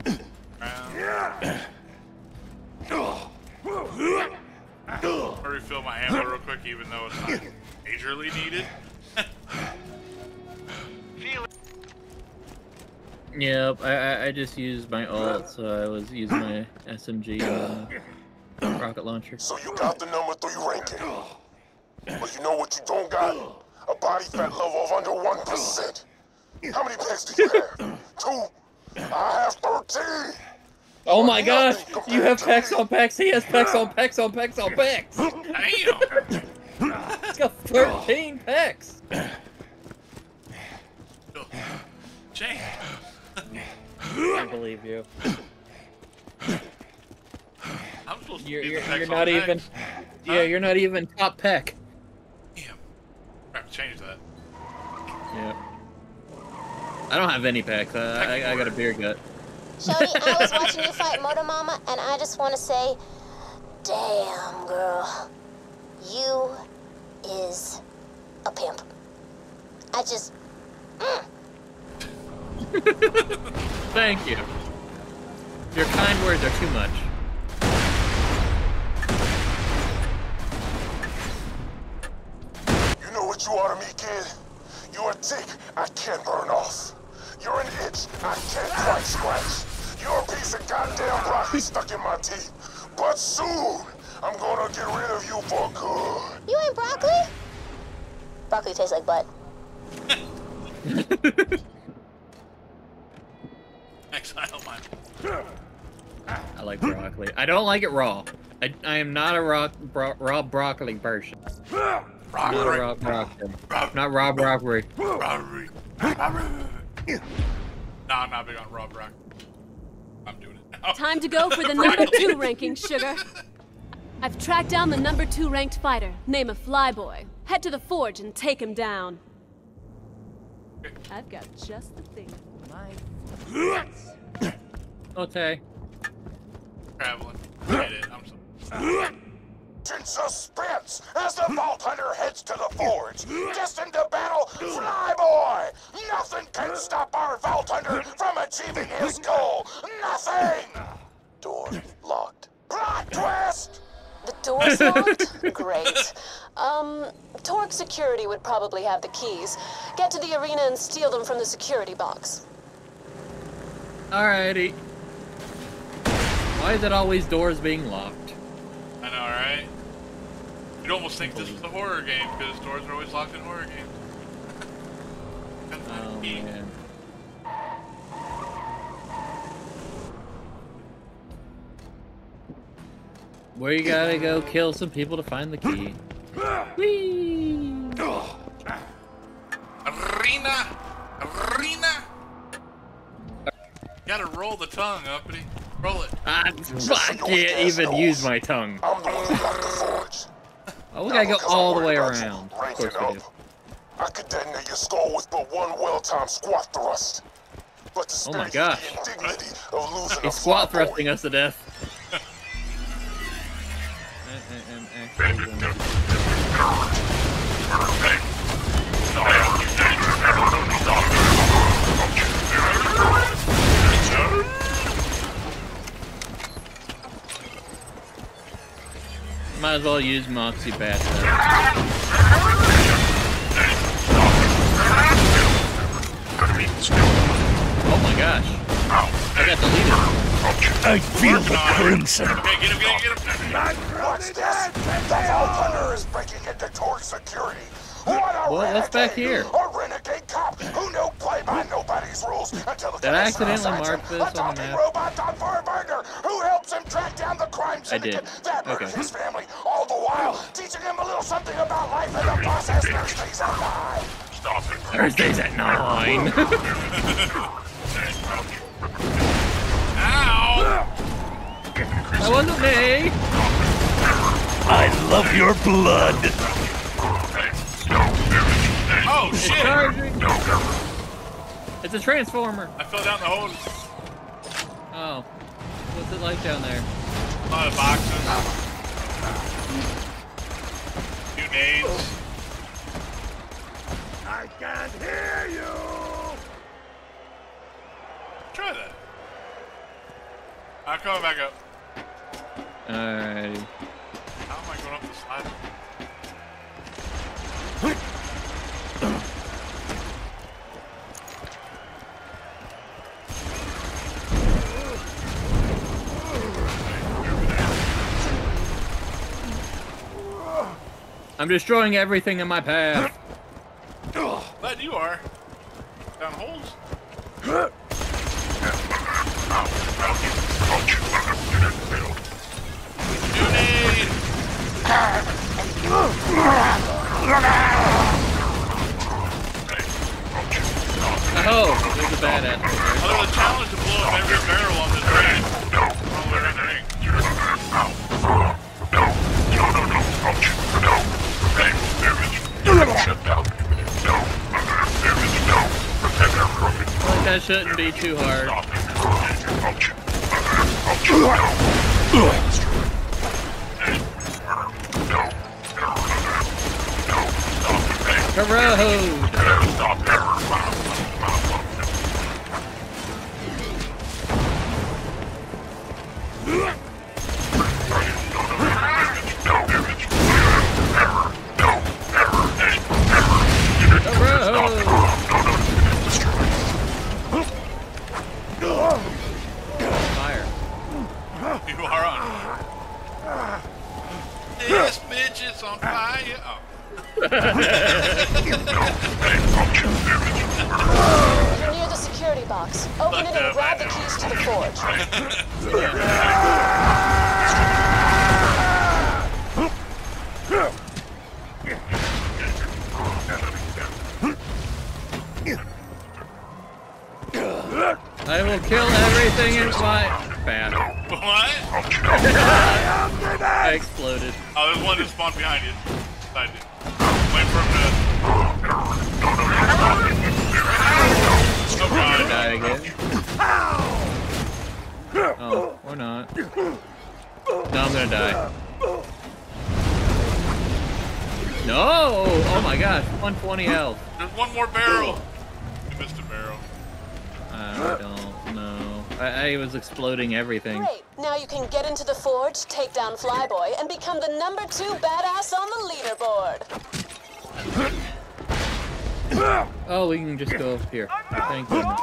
Or refill my ammo real quick, even though it's not majorly needed. Yep, I, I, I just used my ult, so I was using my SMG uh, rocket launcher. So you got the number three ranking. But you know what you don't got? A body fat level of under 1%. How many packs do you have? Two? I have 13. Oh my gosh! You have packs on packs, he has packs on packs on packs on packs! Damn! He's got 13 packs! Jane. I believe you. I'm supposed You're, be you're, the you're not on even. next. Yeah, you're not even top pack. I have to change that. Yeah. I don't have any packs. Uh, I, I got a beer gut. Shody, I was watching you fight Motor Mama, and I just want to say, damn, girl. You is a pimp. I just. Mm. Thank you. Your kind words are too much. You know what you are to me, kid? You're a tick I can't burn off. You're an itch I can't quite scratch. You're a piece of goddamn broccoli stuck in my teeth. But soon, I'm gonna get rid of you for good. You ain't broccoli? Broccoli tastes like butt. Exile mine. I like broccoli. I don't like it raw. I, I am not a raw, bro, raw broccoli person. Not a raw broccoli. Not raw broccoli. Robbery. Robbery. Nah, I'm not big on Rob Rock. I'm doing it now. Time to go for the number two ranking, sugar. I've tracked down the number two ranked fighter. Name of Flyboy. Head to the forge and take him down. I've got just the thing. Okay. Traveling. Get it. I'm sorry. In suspense as the Vault Hunter heads to the forge. Destined to battle Flyboy. Nothing can stop our Vault Hunter from achieving his goal. Nothing. Door locked. Plot twist. The door's locked? Great. Um, Torgue Security would probably have the keys. Get to the arena and steal them from the security box. Alrighty. Why is it always doors being locked? I know, right? You'd almost think this was a horror game because doors are always locked in horror games. Oh man. Where you gotta go kill some people to find the key. Whee! Arena! Arena! Gotta roll the tongue, uppity. Roll it. I, I can't even use my tongue. I'm the one who got the forge. Oh, we gotta go all the way Worried about you around. Of course we do. I could detonate your skull with but one well-timed squat thrust. But to Oh my spare you gosh. the indignity of losing He's a squat flyboy. thrusting us to death. I- I am actually Might as well use Moxxi Bat. Oh my gosh. I got deleted. I feel the crimson. Okay, get him, get him, get him. Watch this. The Vault Hunter is breaking into Torgue security. What a Well, what's back here? A renegade cop who no play by nobody's rules until the Did I accidentally mark this a on the map? robot Don Feuerberger who helps him track down the crime I did. syndicate that murders Okay. his family, all the while teaching him a little something about life in the process Thursdays at nine. Stop it. Thursdays at 9. Ow! that wasn't me. I love your blood. Oh, It's shit! charging. It's a transformer. I fell down the hole. Oh. What's it like down there? A lot of boxes. Two nades. I can't hear you. Try that. I'm coming back up. Alrighty. How am I going up this ladder? I'm destroying everything in my path. Glad you are. Down holes. Oh, there's a badass. Oh, there's a challenge to blow up every barrel on this that shouldn't be too hard. Corrode! Everything. Great. Now you can get into the forge, take down Flyboy, and become the number two badass on the leaderboard. Oh, we can just go up here. Thank goodness.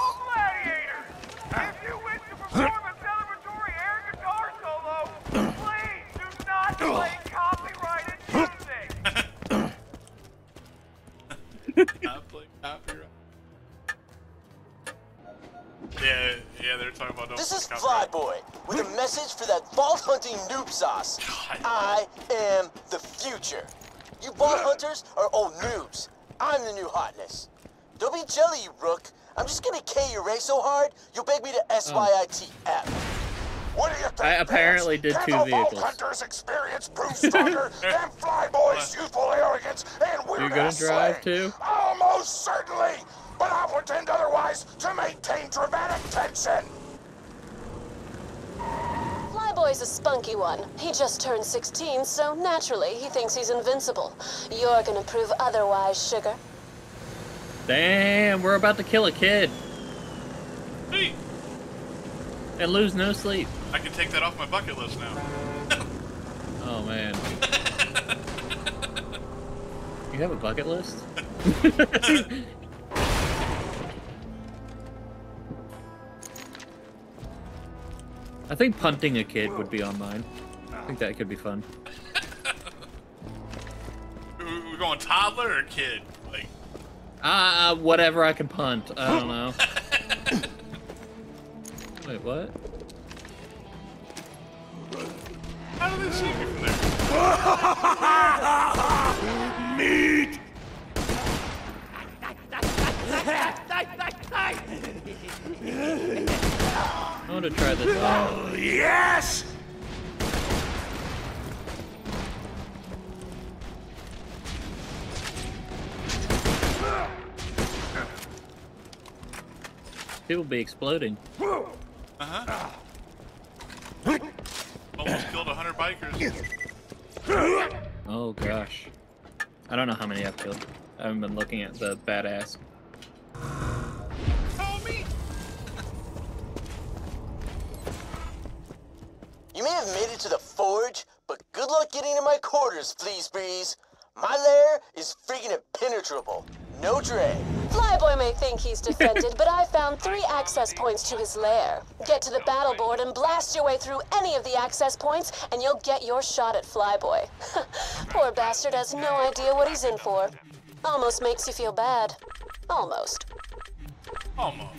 Jelly, you rook. I'm just gonna K your ray so hard, you'll beg me to oh. SYITF. What do you think? I apparently did two vehicles. Hunter's experience prove stronger than Flyboy's youthful arrogance and weird You're gonna drive slang? too? Almost certainly, but I'll pretend otherwise to maintain dramatic tension. Flyboy's a spunky one. He just turned 16, so naturally he thinks he's invincible. You're gonna prove otherwise, sugar. Damn, we're about to kill a kid Hey, and lose no sleep. I can take that off my bucket list now. Oh man. you have a bucket list? I think punting a kid would be on mine. I think that could be fun. We- We're going toddler or kid? Like, Ah, uh, whatever I can punt. I don't know. Wait, what? how do they see me from there? Meat! I want to try this out. Yes! People be exploding. Uh-huh. Almost killed hundred bikers. Oh gosh. I don't know how many I've killed. I haven't been looking at the badass. You may have made it to the forge, but good luck getting to my quarters, Fleas Breeze. My lair is freaking impenetrable. No drag. Flyboy may think he's defended, but I found three access points to his lair. Get to the battle board and blast your way through any of the access points, and you'll get your shot at Flyboy. Poor bastard has no idea what he's in for. Almost makes you feel bad. Almost. Almost.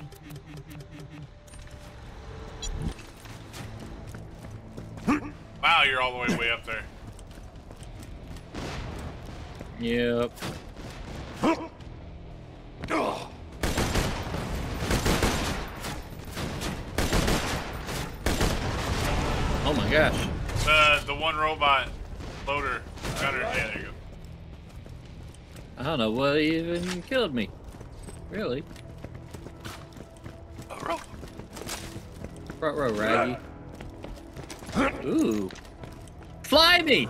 Wow, you're all the way way up there. Yep. Oh my gosh. The the one robot loader gunner. Yeah, there you go. I don't know what even killed me. Really? Front row raggy. Ooh. Fly me!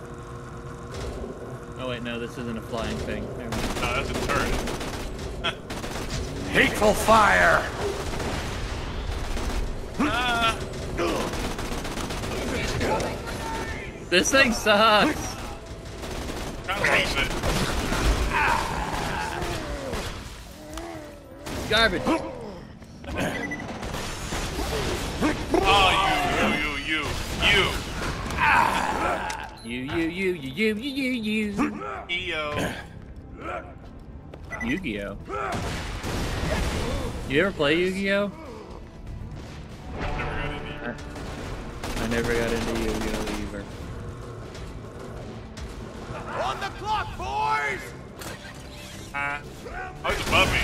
Oh wait, no, this isn't a flying thing. No, that's a turret. Hateful fire! Ah, This thing sucks! kind of likes it. Garbage! Oh, you, you, you, you, You, you, you, you, you, you, you, you. you. EO. Yu-Gi-Oh! You ever play Yu-Gi-Oh? I never got into Yu-Gi-Oh either. On the clock, boys! Uh, oh, he's above me.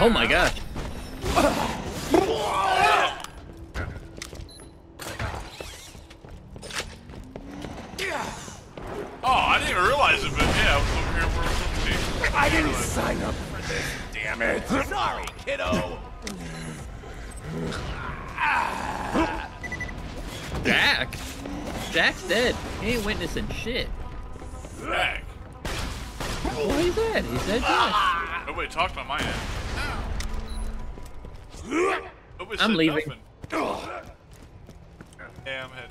Oh my gosh! Oh, I didn't realize it, but yeah, I was over here for something. I didn't sign up for this, damn it! Sorry, kiddo! Jack? Jack's dead. He ain't witnessing shit. Jack. What he said? He said Jack. Nobody talked on my end. I'm leaving. nothing. I'm heading.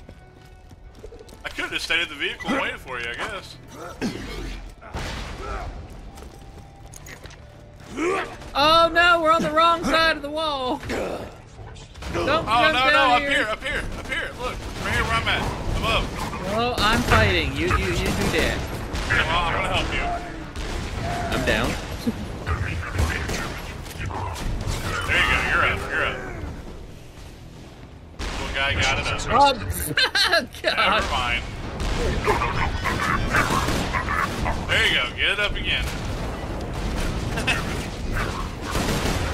I could have stayed in the vehicle waited for you, I guess. Oh no, we're on the wrong side of the wall. Don't Oh, no, no, up here. here, up here, up here. Look, right here where I'm at. Above. Oh, I'm fighting. You, you, you do that. Well, I'm gonna help you. I'm down. There you go, you're up, you're up. Little guy got it oh, up. Oh, Never God. mind. There you go. Get it up again.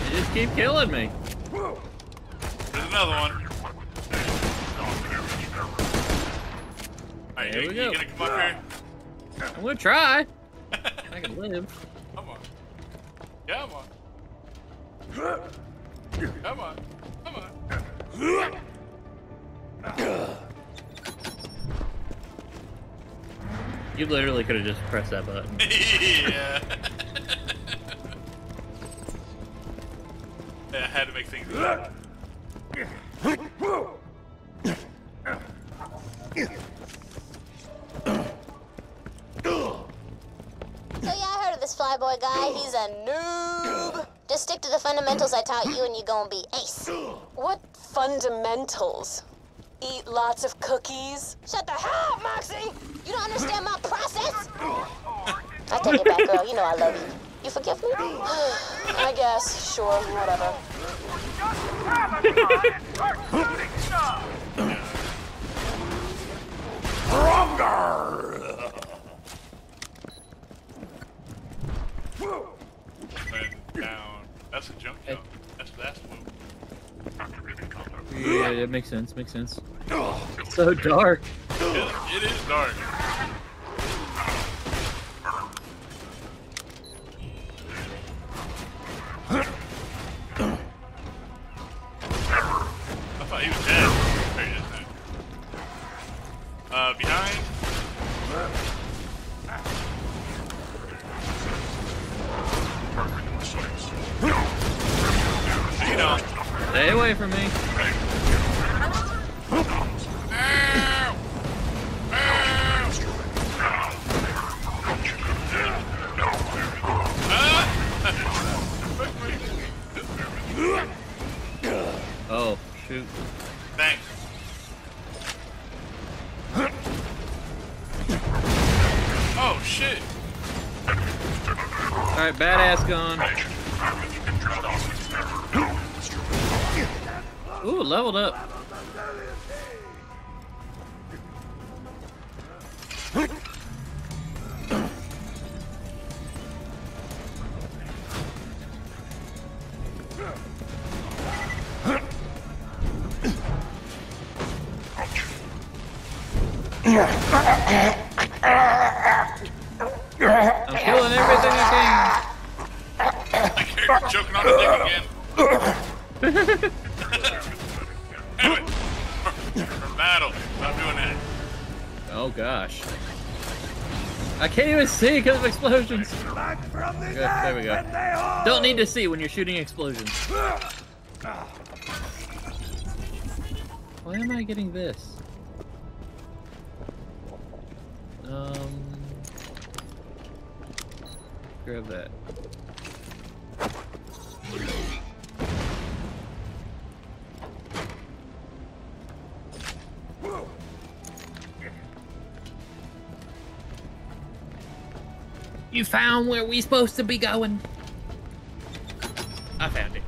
You just keep killing me. There's another one. Alright, There you, we you go. gonna come up here? I'm gonna try. I can live. Come on. Come on. Come on. Come on. You literally could have just pressed that button. yeah. yeah, I had to make things easier. So yeah, I heard of this flyboy guy. He's a noob. Just stick to the fundamentals I taught you and you're gonna be ace. What fundamentals? Eat lots of cookies? Shut the hell up, Moxxi! You don't understand my process? I take it back, girl. You know I love you. You forgive me? I guess. Sure, whatever. Went down. That's a jump jump. That's that's the move. Yeah, that makes sense. Makes sense. So dark. It, it is dark. See because of explosions. Okay, there we go. Don't need to see when you're shooting explosions. Why am I getting this? Where we supposed to be going. I found it.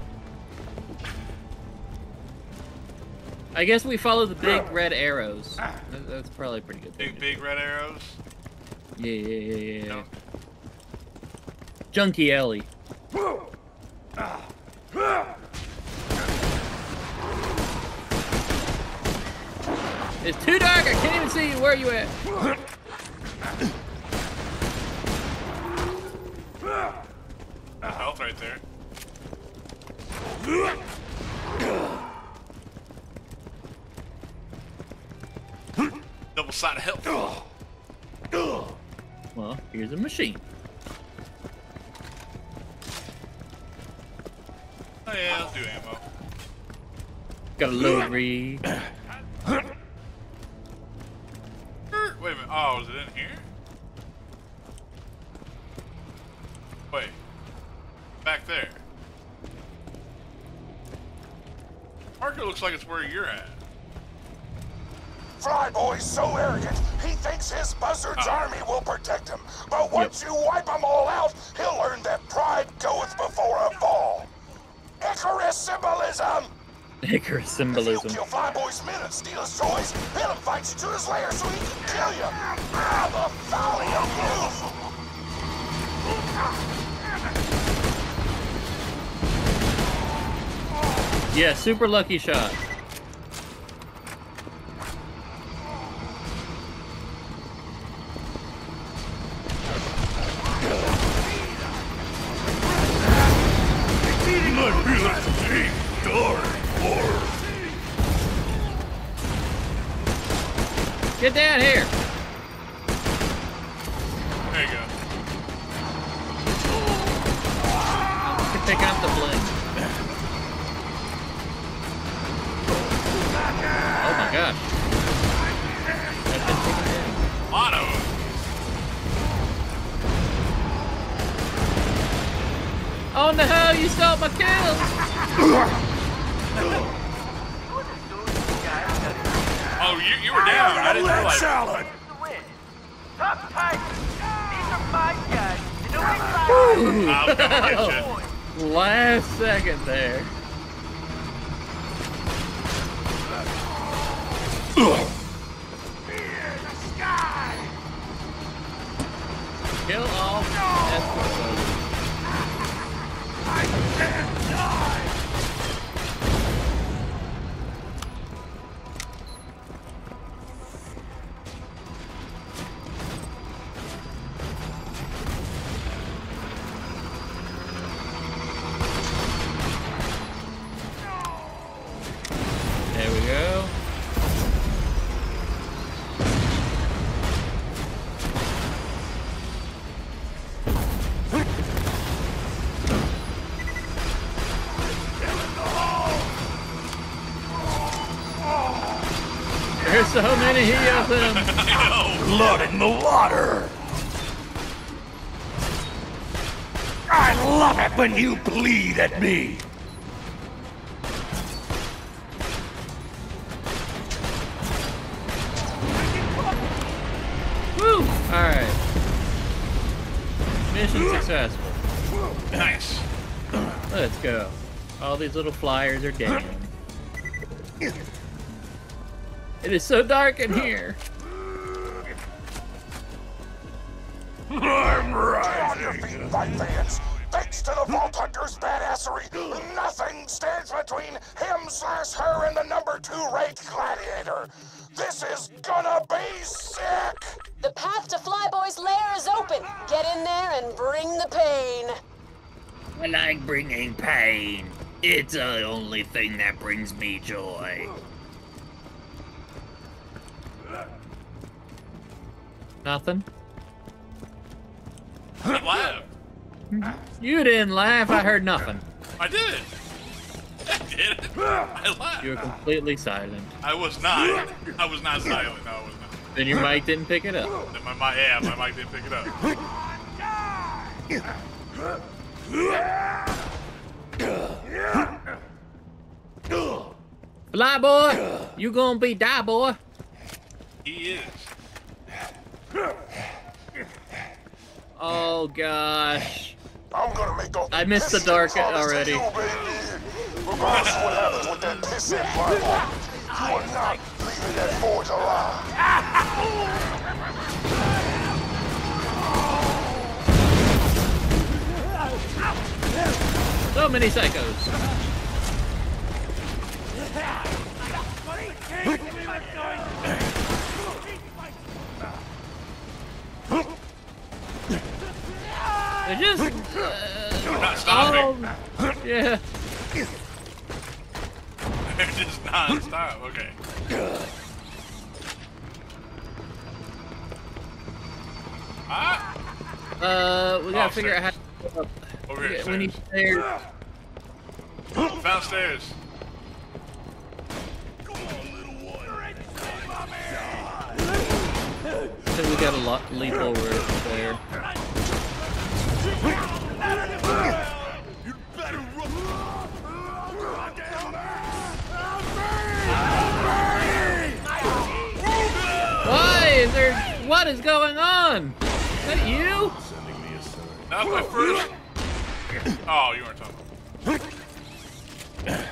I guess we follow the big red arrows. Ah. That- That's probably a pretty good. thing Big, big red arrows. Yeah, yeah, yeah, yeah. yeah. Junkie Ellie. Ah. It's too dark. I can't even see you. Where are you at? Well, here's a machine. Oh yeah, let's do ammo. Got a load read. Wait a minute. Oh, is it in here? Wait. Back there. Parker looks like it's where you're at. Flyboy's so arrogant, he thinks his buzzard's army will protect him. But once you wipe them all out, he'll learn that pride goeth before a fall. Icarus symbolism! Icarus symbolism. Kill Flyboy's men and steal his toys. He'll invite you to his lair so he can kill you. Ah, the folly of youth. Yeah, super lucky shot. Them. Blood in the water. I love it when you bleed at me. Woo! Alright. Mission successful. Nice. Let's go. All these little flyers are down. It is so dark in here. I'm On your feet, fight fans. Thanks to the Vault Hunter's badassery, nothing stands between him slash her and the number two ranked gladiator. This is gonna be sick! The path to Flyboy's lair is open. Get in there and bring the pain. I like bringing pain. It's the only thing that brings me joy. Nothing. You laughed. You didn't laugh. I heard nothing. I did. I did. I laughed. You were completely silent. I was not. I was not silent. No, I was not. Then your mic didn't pick it up. Then my, my yeah, my mic didn't pick it up. Fly boy, you gonna be die boy. He is. Oh gosh. I'm gonna make all I missed the dark already. You. Regardless of what happens with that piss in Flyboy, you are not leaving that forge alive. So many psychos. They're just. They're not stopping. Oh, yeah. They're just non-stop. Okay. Ah! Uh, we gotta Oh, figure out how. to go up. Over here, We need stairs. stairs. Found stairs. So we gotta lo- leap over there. Why is there? What is going on? Is that you? That was my first. Oh, you weren't talking.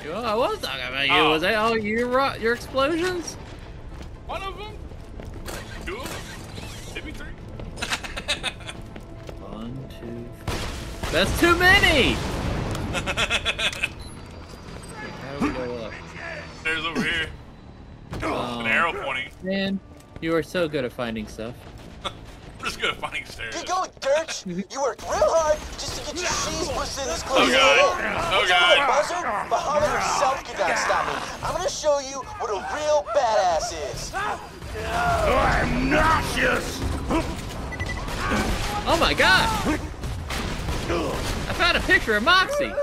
Well, oh, I was talking about you. Oh. Was that all your your explosions? One of them? Two of them? Maybe three? One, two. That's too many. How do we go up? There's over here. Oh, An arrow oh, pointing. Man, you are so good at finding stuff. I'm just good at finding stairs. Good going, Dirch. You worked real hard just to get your shoes pushed in this Oh, close. God. Oh, God. Buzzer, Muhammad himself could not stop me. I'm gonna show you what a real badass is. I'm nauseous! Oh my god! I found a picture of Moxxi.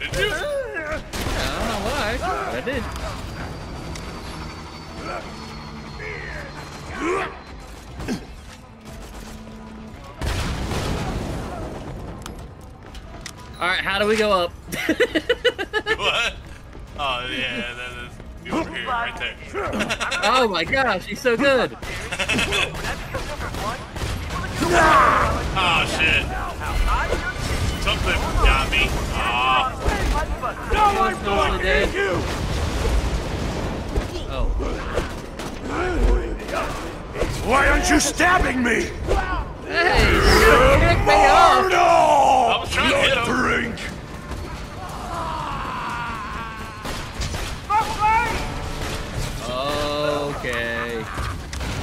Did you? Yeah, I don't know why, but I did. All right, how do we go up? what? Oh, yeah, that is. You over here, right there. oh my gosh, he's so good. oh, shit. Something got me. Aw. No, I'm going to dead. get you! Oh. Why aren't you stabbing me? Hey, you kicked me off. I was trying to hit him. Drink! Okay.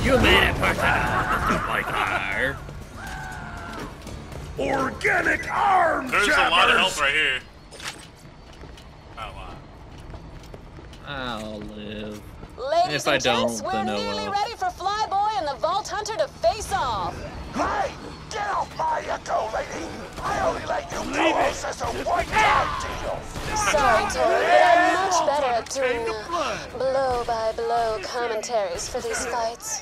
You made it personal, Mr. Piker. Organic arm There's a lot of health right here. Not a lot. I'll live. Ladies If I and gents, don't, we're then oh nearly well. ready for Flyboy and the Vault Hunter to face off. Hey, get off my echo, lady! I only let you co-host a one-time deal! Sorry, Torgue, but I'm much better at doing blow-by-blow commentaries for these fights.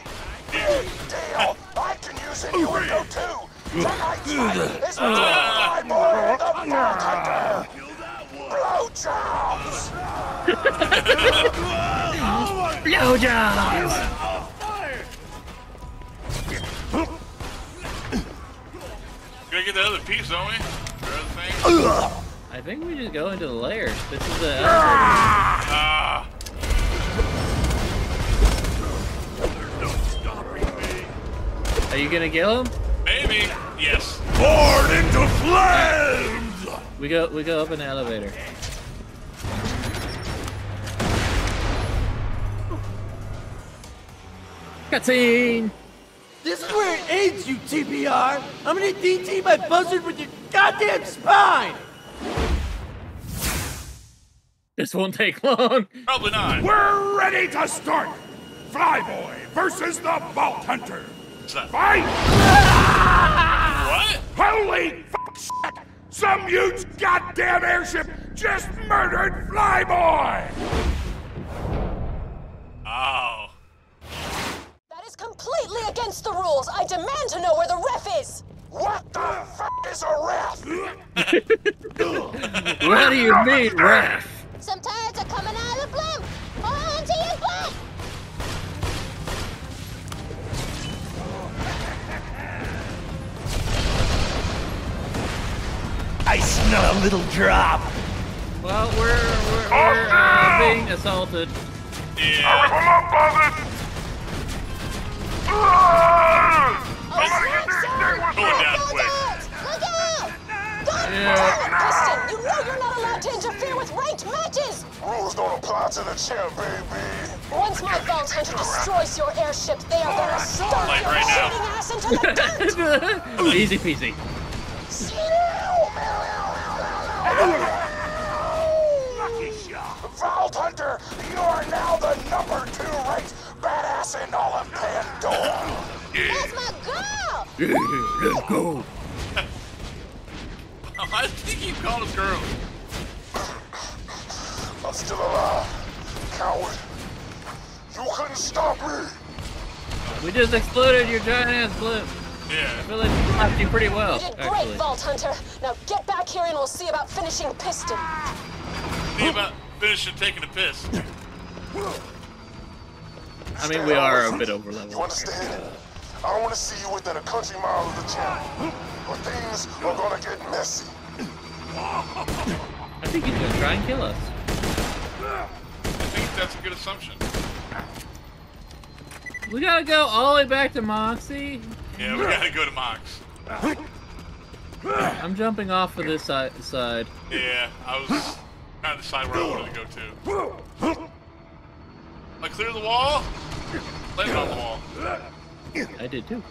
Big deal! I can use innuendo too! Tonight's fight is between my boy and the Vault Blowjobs! Blowjobs! Gotta get the other piece, don't we? The other thing? I think we just go into the layers. This is the Ah! Are you gonna kill him? Maybe. Yes. Born into flames! We go we go up in the elevator. Cutscene! This is where it ends, you TBR! I'm gonna DT my buzzard with your goddamn spine! This won't take long. Probably not. We're ready to start! Flyboy versus the Vault Hunter! What's? Fight! What? Holy f shit! Some huge goddamn airship just murdered Flyboy! Oh. That is completely against the rules. I demand to know where the ref is. What the f is a ref? What do you mean, ref? I smell a little drop! Well, we're we're, we're uh, being assaulted. Yeah. Come on, Buzzard! Oh, snap, son. Going down Go, quick. dogs. Look out. God Yeah. damn it, Piston. You know you're not allowed to interfere with ranked matches. Rules don't apply to the champ, baby! Once my Vault Hunter destroys your airship, they are gonna stomp Like your right now. cheating ass into the dirt! Easy peasy. Lucky shot! Vault Hunter, you are now the number two ranked badass in all of Pandora! That's my girl. Yeah, Let's go. Why does he keep calling us girls? I'm still alive, coward. You couldn't stop me! We just exploded your giant ass blimp. I Yeah. feel like we blocked you pretty well, You did great, actually. Vault Hunter. Now get back here and we'll see about finishing Piston. Think about finishing taking a piss. I mean, we are a bit over level. You understand? I don't want to see you within a country mile of the champ, or things are gonna get messy. I think he's gonna try and kill us. I think that's a good assumption. We gotta go all the way back to Moxxi. Yeah, we gotta go to Mox. I'm jumping off of this side. side. Yeah, I was trying to decide where I wanted to go to. I clear the wall. Land on the wall. I did too.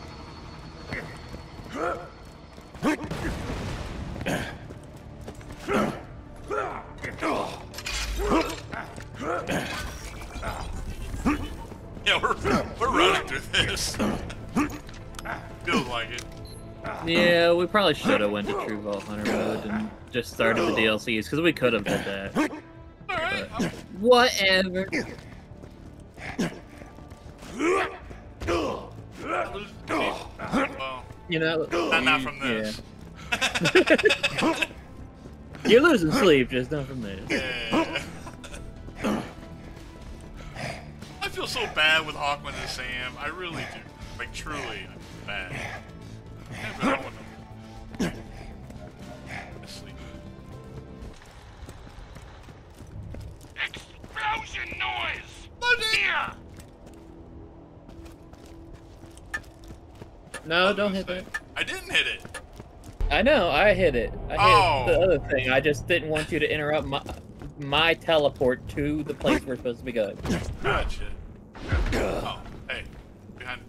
Yeah, we're we're running through this. Feels like it. Yeah, we probably should have went to True Vault Hunter mode and just started the DLCs because we could have did that. But whatever. Well, You know, not, not from this. yeah. You're losing sleep, just not from this. Yeah. I feel so bad with Hawkman and Sam. I really do. Like truly bad. I've been on them. Asleep. Explosion noise! Here! No, don't hit that. I didn't hit it. I know, I hit it. I hit Oh. the other thing. I just didn't want you to interrupt my my teleport to the place we're supposed to be going. Gotcha. Oh, hey. Behind.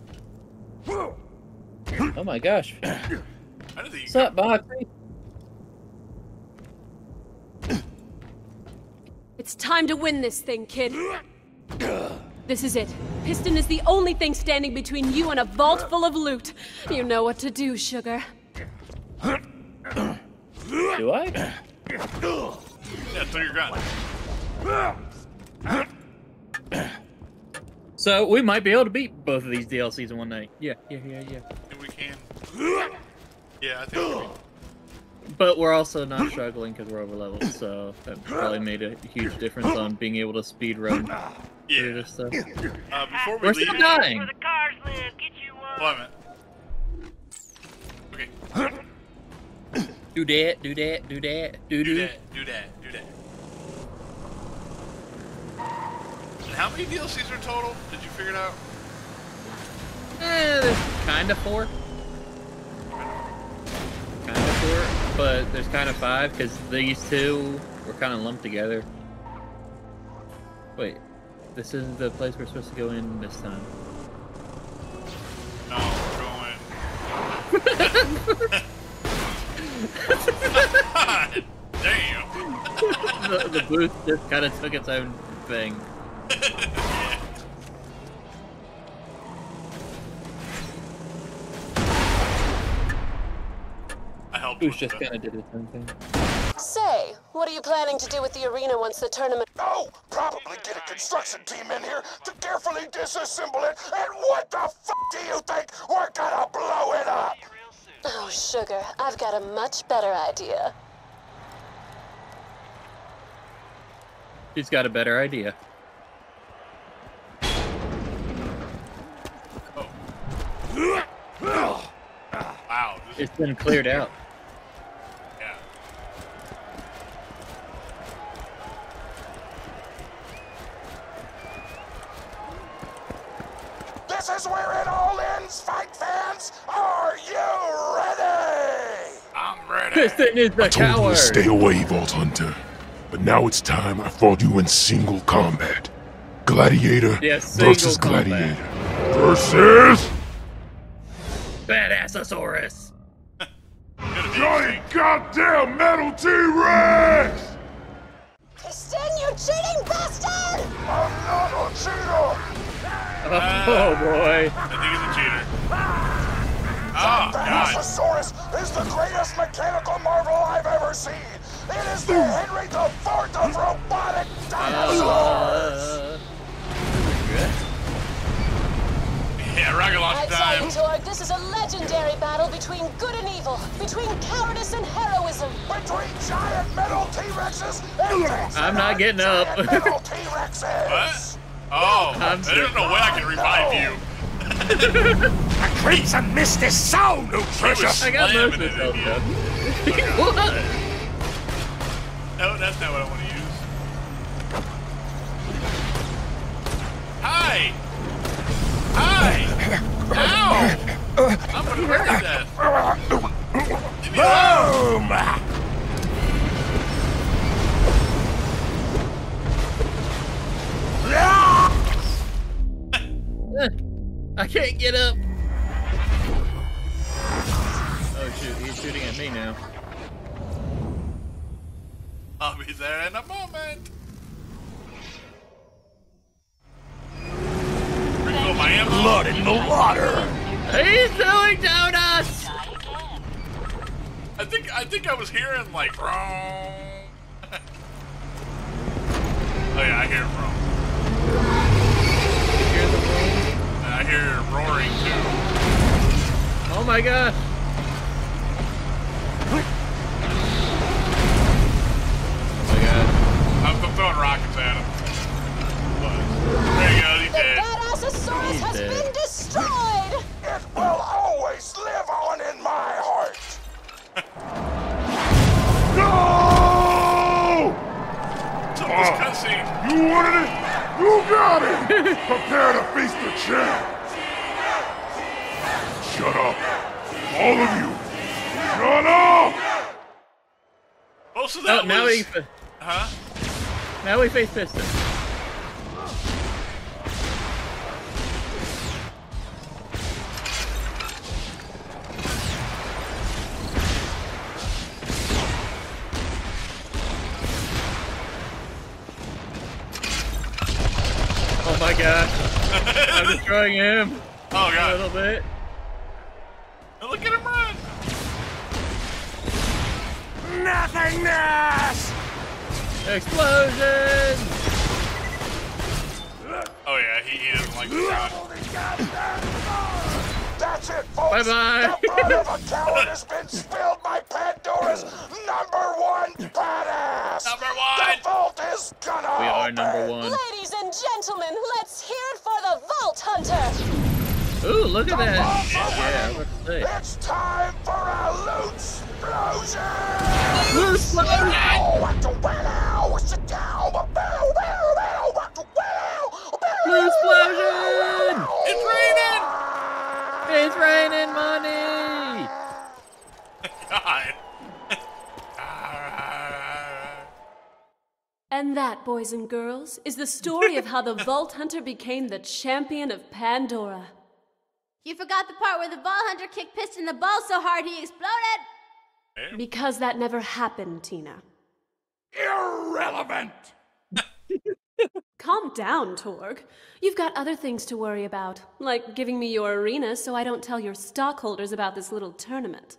Oh my gosh. I didn't think you What's up, Boxy? It's time to win this thing, kid. This is it. Piston is the only thing standing between you and a vault full of loot. You know what to do, sugar. Do I? Yeah, throw your gun. So we might be able to beat both of these DLCs in one night. Yeah, yeah, yeah, yeah. Think we can. Yeah, I think we. But we're also not struggling because we're over leveled, so that probably made a huge difference on being able to speed run through this stuff. Uh, before we We're leave, still dying. The cars live. Get you one. Well, I meant- Okay. Do that, do that, do that, do Do do. that. Do that. Do that. And how many DLCs are total? Did you figure it out? Eh, there's kind of four. Kind of four, but there's kind of five because these two were kind of lumped together. Wait, this isn't the place we're supposed to go in this time. No, we're going. Damn. the, the booth just kind of took its own thing. helped Booth with just the- kind of did its own thing. Say, what are you planning to do with the arena once the tournament? Oh, probably get a construction team in here to carefully disassemble it. And what the f do you think? We're gonna blow it up. Oh, sugar, I've got a much better idea. He's got a better idea. Wow. It's been cleared out. This is where it all ends, fight fans. Are you ready? I'm ready. Piston is the I told you coward. to stay away, Vault Hunter. But now it's time I fought you in single combat. Gladiator Yeah, single versus combat. Gladiator. Versus Badassosaurus. giant goddamn metal T-Rex! Piston, you cheating bastard! I'm not a cheater. Oh, boy. I think he's a cheater. Oh, God. Badassosaurus is the greatest mechanical marvel I've ever seen. It is the Henry IV of robotic dinosaurs. Uh, Yeah, rocket I launch tell you, time. Torg, this is a legendary battle between good and evil, between cowardice and heroism. Between giant metal T-Rexes and I'm not getting up. giant metal T-Rexes. What? Oh, Constant. there's no way I can revive you. the creeps have missed this soul, Lucretius! I got nothing. What? Oh, that's not what I want to use. Hi! Hi! Ow! I'm gonna hurt that. Boom! Can't get up. Oh shoot, he's shooting at me now. I'll be there in a moment. Refill my ammo. Blood in the water. He's doing donuts. I think I think I was hearing like wrong. oh yeah, I hear it wrong. And I hear roaring too. Oh my gosh. Oh my god. I'm, I'm throwing rockets at him. There you go, he's The dead. Badassosaurus He's has dead. been destroyed! It will always live on in my heart. No! Oh, so this cutscene. You wanted it? You got it! Prepare to face the champ! Shut up! All of you! Shut up! Oh, Most of Oh, that now was. we... Huh? now we face Piston. Oh my gosh. I'm destroying him. Oh god. A little bit. Look at him run. Nothingness! Explosion! Oh yeah, he, he doesn't like to run. That's it, folks. Bye-bye. The blood of a coward has been spilled by Pandora's number one badass. Number one. The vault is gonna We are open. number one. Ladies and gentlemen, let's hear it for the Vault Hunter! Ooh, look at that. vault's Yeah, I was opening. about to say. It's time for a loot explosion. Loot explosion! What the wow, sit down, bow, bow, bow, what the wow, bow, Loot explosion! It's raining. It's raining money! God. And that, boys and girls, is the story of how the Vault Hunter became the champion of Pandora. You forgot the part where the Vault Hunter kicked Piston the ball so hard he exploded. Eh? Because that never happened, Tina. Irrelevant! Calm down, Torgue. You've got other things to worry about, like giving me your arena so I don't tell your stockholders about this little tournament.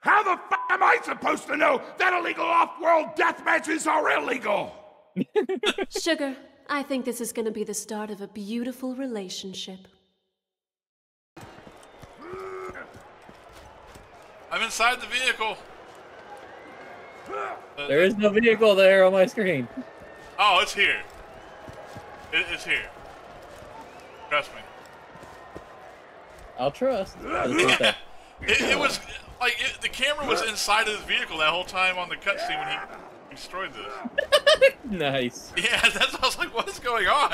How the f am I supposed to know that illegal off-world death matches are illegal? Sugar, I think this is going to be the start of a beautiful relationship. I'm inside the vehicle. There is no vehicle there on my screen. Oh, it's here. It, it's here. Trust me. I'll trust. It's It, it was like it, the camera was inside of the vehicle that whole time on the cutscene when he destroyed this. nice. Yeah, that's what I was like, what is going on?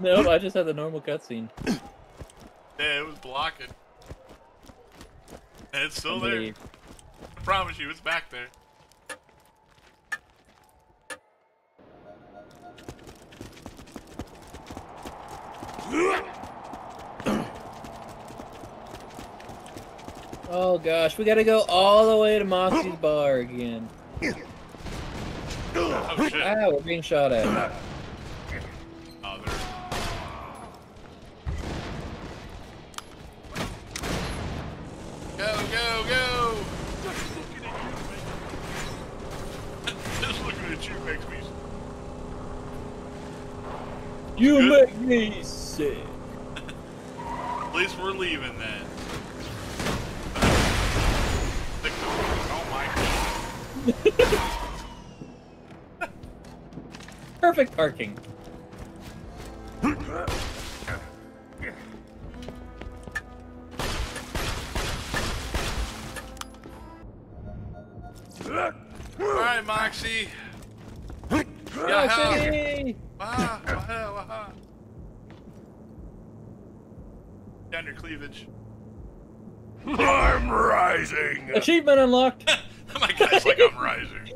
Nope, I just had the normal cutscene. Yeah, it was blocking. And it's still there. I promise you, it's back there. Oh gosh, we gotta go all the way to Moxxi's bar again. Oh shit. Ah, we're being shot at. Go, go, Just looking at you, go! Just looking at you makes me. You Good. make me sick. At least we're leaving then. Stick Oh my god. Perfect parking. Alright, Moxxi. Yeah, hell. Moxxi! Waha, waha, waha. Down your cleavage. I'm rising! Achievement unlocked. My guy's like, I'm rising.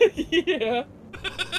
yeah.